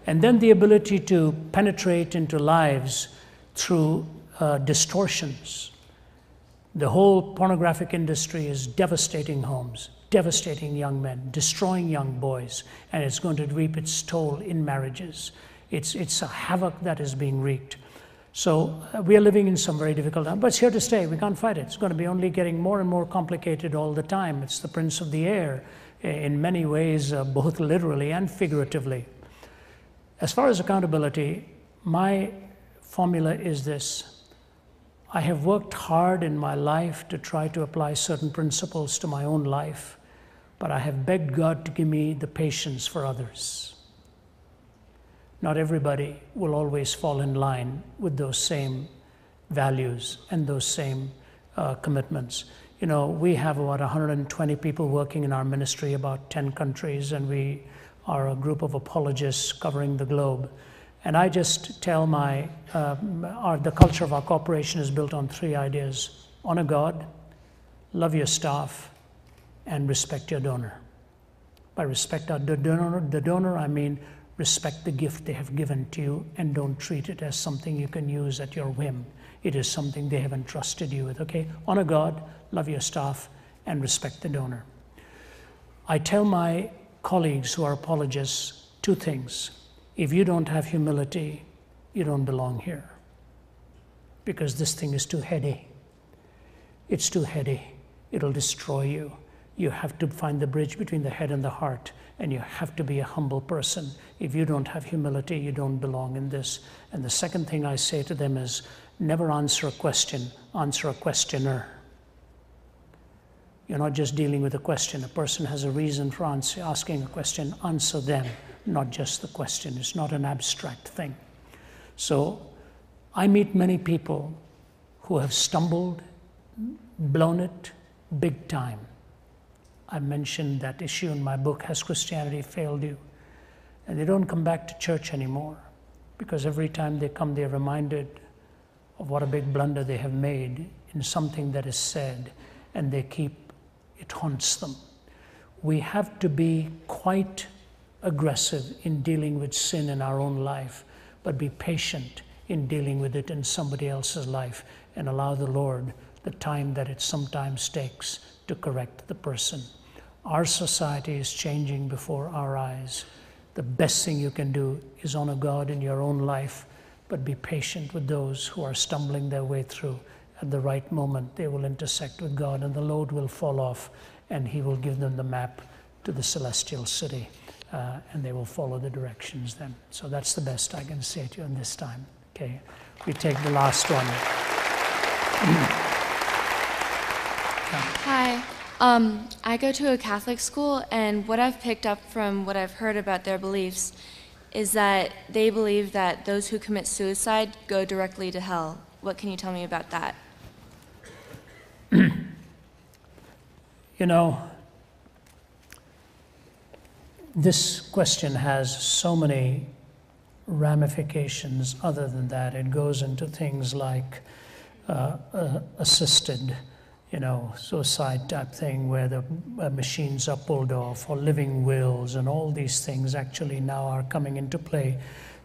And then the ability to penetrate into lives through uh, distortions. The whole pornographic industry is devastating homes, devastating young men, destroying young boys, and it's going to reap its toll in marriages. It's, it's a havoc that is being wreaked. So uh, we are living in some very difficult times, but it's here to stay. We can't fight it. It's going to be only getting more and more complicated all the time. It's the prince of the air in many ways, uh, both literally and figuratively. As far as accountability, my formula is this. I have worked hard in my life to try to apply certain principles to my own life, but I have begged God to give me the patience for others. Not everybody will always fall in line with those same values and those same uh, commitments. You know, we have about 120 people working in our ministry, about 10 countries, and we are a group of apologists covering the globe. And I just tell my, uh, our, the culture of our corporation is built on three ideas honor God, love your staff, and respect your donor. By respect the donor, the donor, I mean respect the gift they have given to you and don't treat it as something you can use at your whim. It is something they have entrusted you with, okay? Honor God, love your staff, and respect the donor. I tell my colleagues who are apologists two things. If you don't have humility, you don't belong here because this thing is too heady. It's too heady. It'll destroy you. You have to find the bridge between the head and the heart, and you have to be a humble person. If you don't have humility, you don't belong in this. And the second thing I say to them is never answer a question, answer a questioner. You're not just dealing with a question. A person has a reason for answer, asking a question. Answer them, not just the question. It's not an abstract thing. So I meet many people who have stumbled, blown it big time. I mentioned that issue in my book, Has Christianity Failed You? And they don't come back to church anymore because every time they come, they're reminded of what a big blunder they have made in something that is said, and they keep it haunts them. We have to be quite aggressive in dealing with sin in our own life, but be patient in dealing with it in somebody else's life and allow the Lord the time that it sometimes takes to correct the person. Our society is changing before our eyes. The best thing you can do is honor God in your own life, but be patient with those who are stumbling their way through at the right moment, they will intersect with God and the load will fall off, and He will give them the map to the celestial city, uh, and they will follow the directions then. So that's the best I can say to you in this time. Okay, we take the last one. Hi. Um, I go to a Catholic school, and what I've picked up from what I've heard about their beliefs is that they believe that those who commit suicide go directly to hell. What can you tell me about that? You know, this question has so many ramifications other than that. It goes into things like uh, uh, assisted, you know, suicide type thing where the uh, machines are pulled off, or living wills, and all these things actually now are coming into play.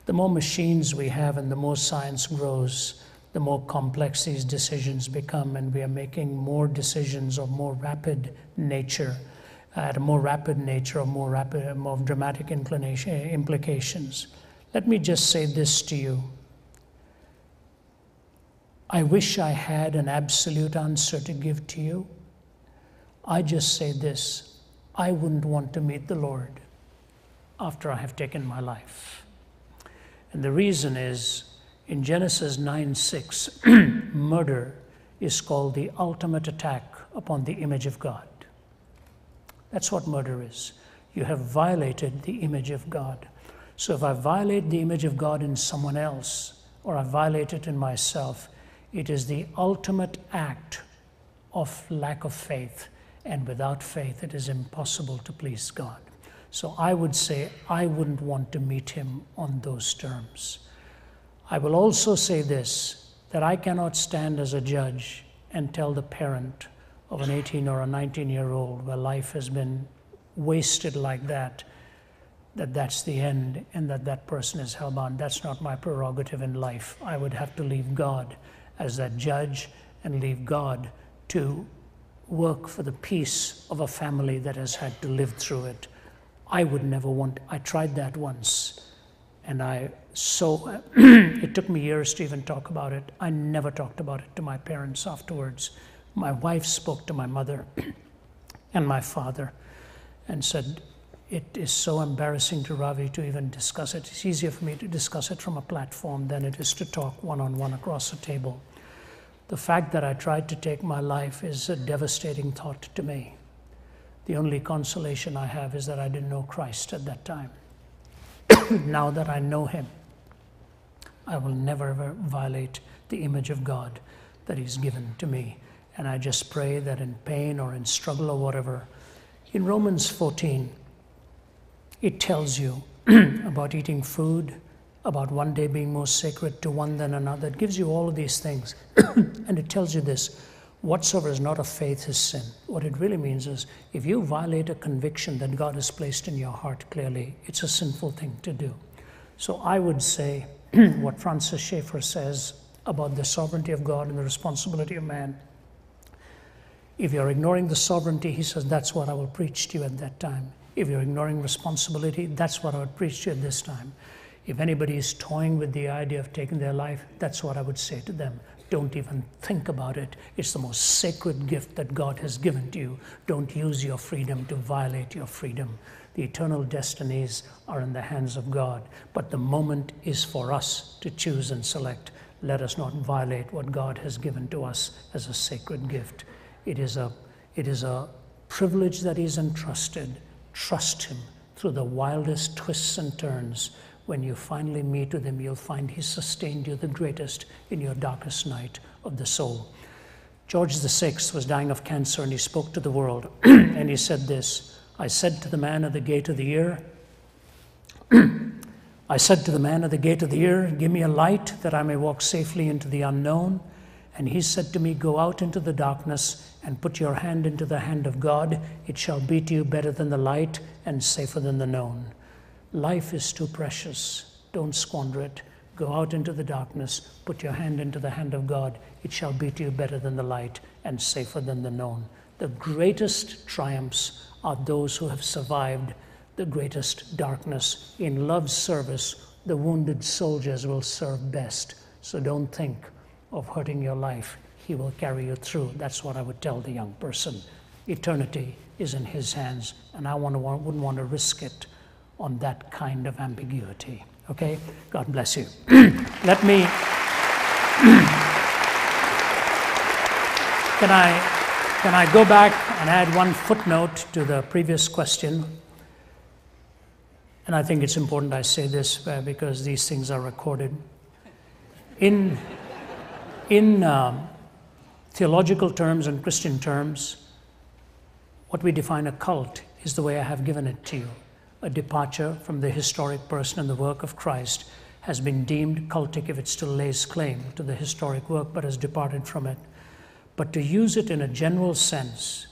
The more machines we have and the more science grows, the more complex these decisions become, and we are making more decisions of more rapid nature, at a more rapid nature, or more rapid, more dramatic inclination, implications. Let me just say this to you. I wish I had an absolute answer to give to you. I just say this I wouldn't want to meet the Lord after I have taken my life. And the reason is in Genesis 9 6, murder is called the ultimate attack upon the image of God. That's what murder is. You have violated the image of God. So if I violate the image of God in someone else, or I violate it in myself, it is the ultimate act of lack of faith. And without faith, it is impossible to please God. So I would say I wouldn't want to meet him on those terms. I will also say this that I cannot stand as a judge and tell the parent of an 18 or a 19 year old where life has been wasted like that that that's the end and that that person is hellbound. That's not my prerogative in life. I would have to leave God as that judge and leave God to work for the peace of a family that has had to live through it. I would never want, I tried that once. And I so, uh, it took me years to even talk about it. I never talked about it to my parents afterwards. My wife spoke to my mother and my father and said, It is so embarrassing to Ravi to even discuss it. It's easier for me to discuss it from a platform than it is to talk one on one across a table. The fact that I tried to take my life is a devastating thought to me. The only consolation I have is that I didn't know Christ at that time. now that I know Him, I will never ever violate the image of God that He's given to me. And I just pray that in pain or in struggle or whatever, in Romans 14, it tells you about eating food, about one day being more sacred to one than another. It gives you all of these things. and it tells you this whatsoever is not of faith is sin. What it really means is if you violate a conviction that God has placed in your heart clearly, it's a sinful thing to do. So I would say what Francis Schaeffer says about the sovereignty of God and the responsibility of man. If you're ignoring the sovereignty, he says, that's what I will preach to you at that time. If you're ignoring responsibility, that's what I would preach to you at this time. If anybody is toying with the idea of taking their life, that's what I would say to them. Don't even think about it. It's the most sacred gift that God has given to you. Don't use your freedom to violate your freedom. The eternal destinies are in the hands of God, but the moment is for us to choose and select. Let us not violate what God has given to us as a sacred gift. It is a, it is a privilege that is entrusted. Trust Him through the wildest twists and turns when you finally meet with Him, you'll find He sustained you the greatest in your darkest night of the soul. George VI was dying of cancer and he spoke to the world and he said this I said to the man at the gate of the year, I said to the man at the gate of the year, Give me a light that I may walk safely into the unknown. And he said to me, Go out into the darkness and put your hand into the hand of God. It shall be to you better than the light and safer than the known. Life is too precious. Don't squander it. Go out into the darkness, put your hand into the hand of God. It shall be to you better than the light and safer than the known. The greatest triumphs are those who have survived the greatest darkness. In love's service, the wounded soldiers will serve best. So don't think of hurting your life. He will carry you through. That's what I would tell the young person. Eternity is in His hands, and I want to, wouldn't want to risk it on that kind of ambiguity. Okay? God bless you. Let me. can, I, can I go back and add one footnote to the previous question? And I think it's important I say this uh, because these things are recorded. In, in um, theological terms and Christian terms, what we define a cult is the way I have given it to you a departure from the historic person and the work of Christ has been deemed cultic if it still lays claim to the historic work but has departed from it. But to use it in a general sense,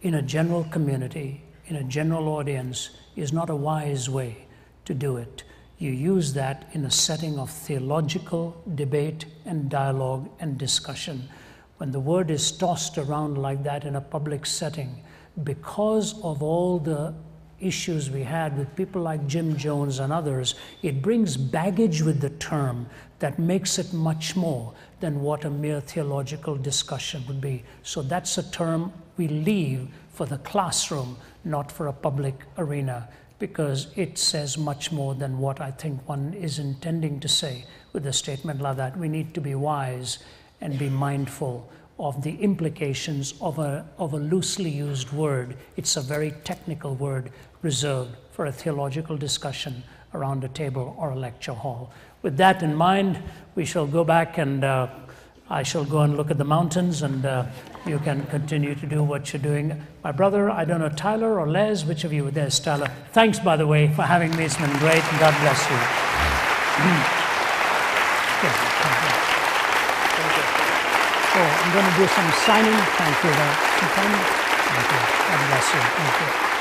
in a general community, in a general audience, is not a wise way to do it. you use that in a setting of theological debate and dialogue and discussion. When the word is tossed around like that in a public setting, because of all the issues we had with people like Jim Jones and others, it brings baggage with the term that makes it much more than what a mere theological discussion would be. So that's a term we leave for the classroom, not for a public arena, because it says much more than what I think one is intending to say with a statement like that. We need to be wise and be mindful of the implications of a, of a loosely used word. It's a very technical word reserved for a theological discussion around a table or a lecture hall. With that in mind, we shall go back and uh, I shall go and look at the mountains and uh, you can continue to do what you're doing. My brother, I don't know, Tyler or Les, which of you? were there, Tyler. Thanks, by the way, for having me. It's been great and God bless you. So I'm going to do some signing. Thank you. Thank you. God bless you. Thank you.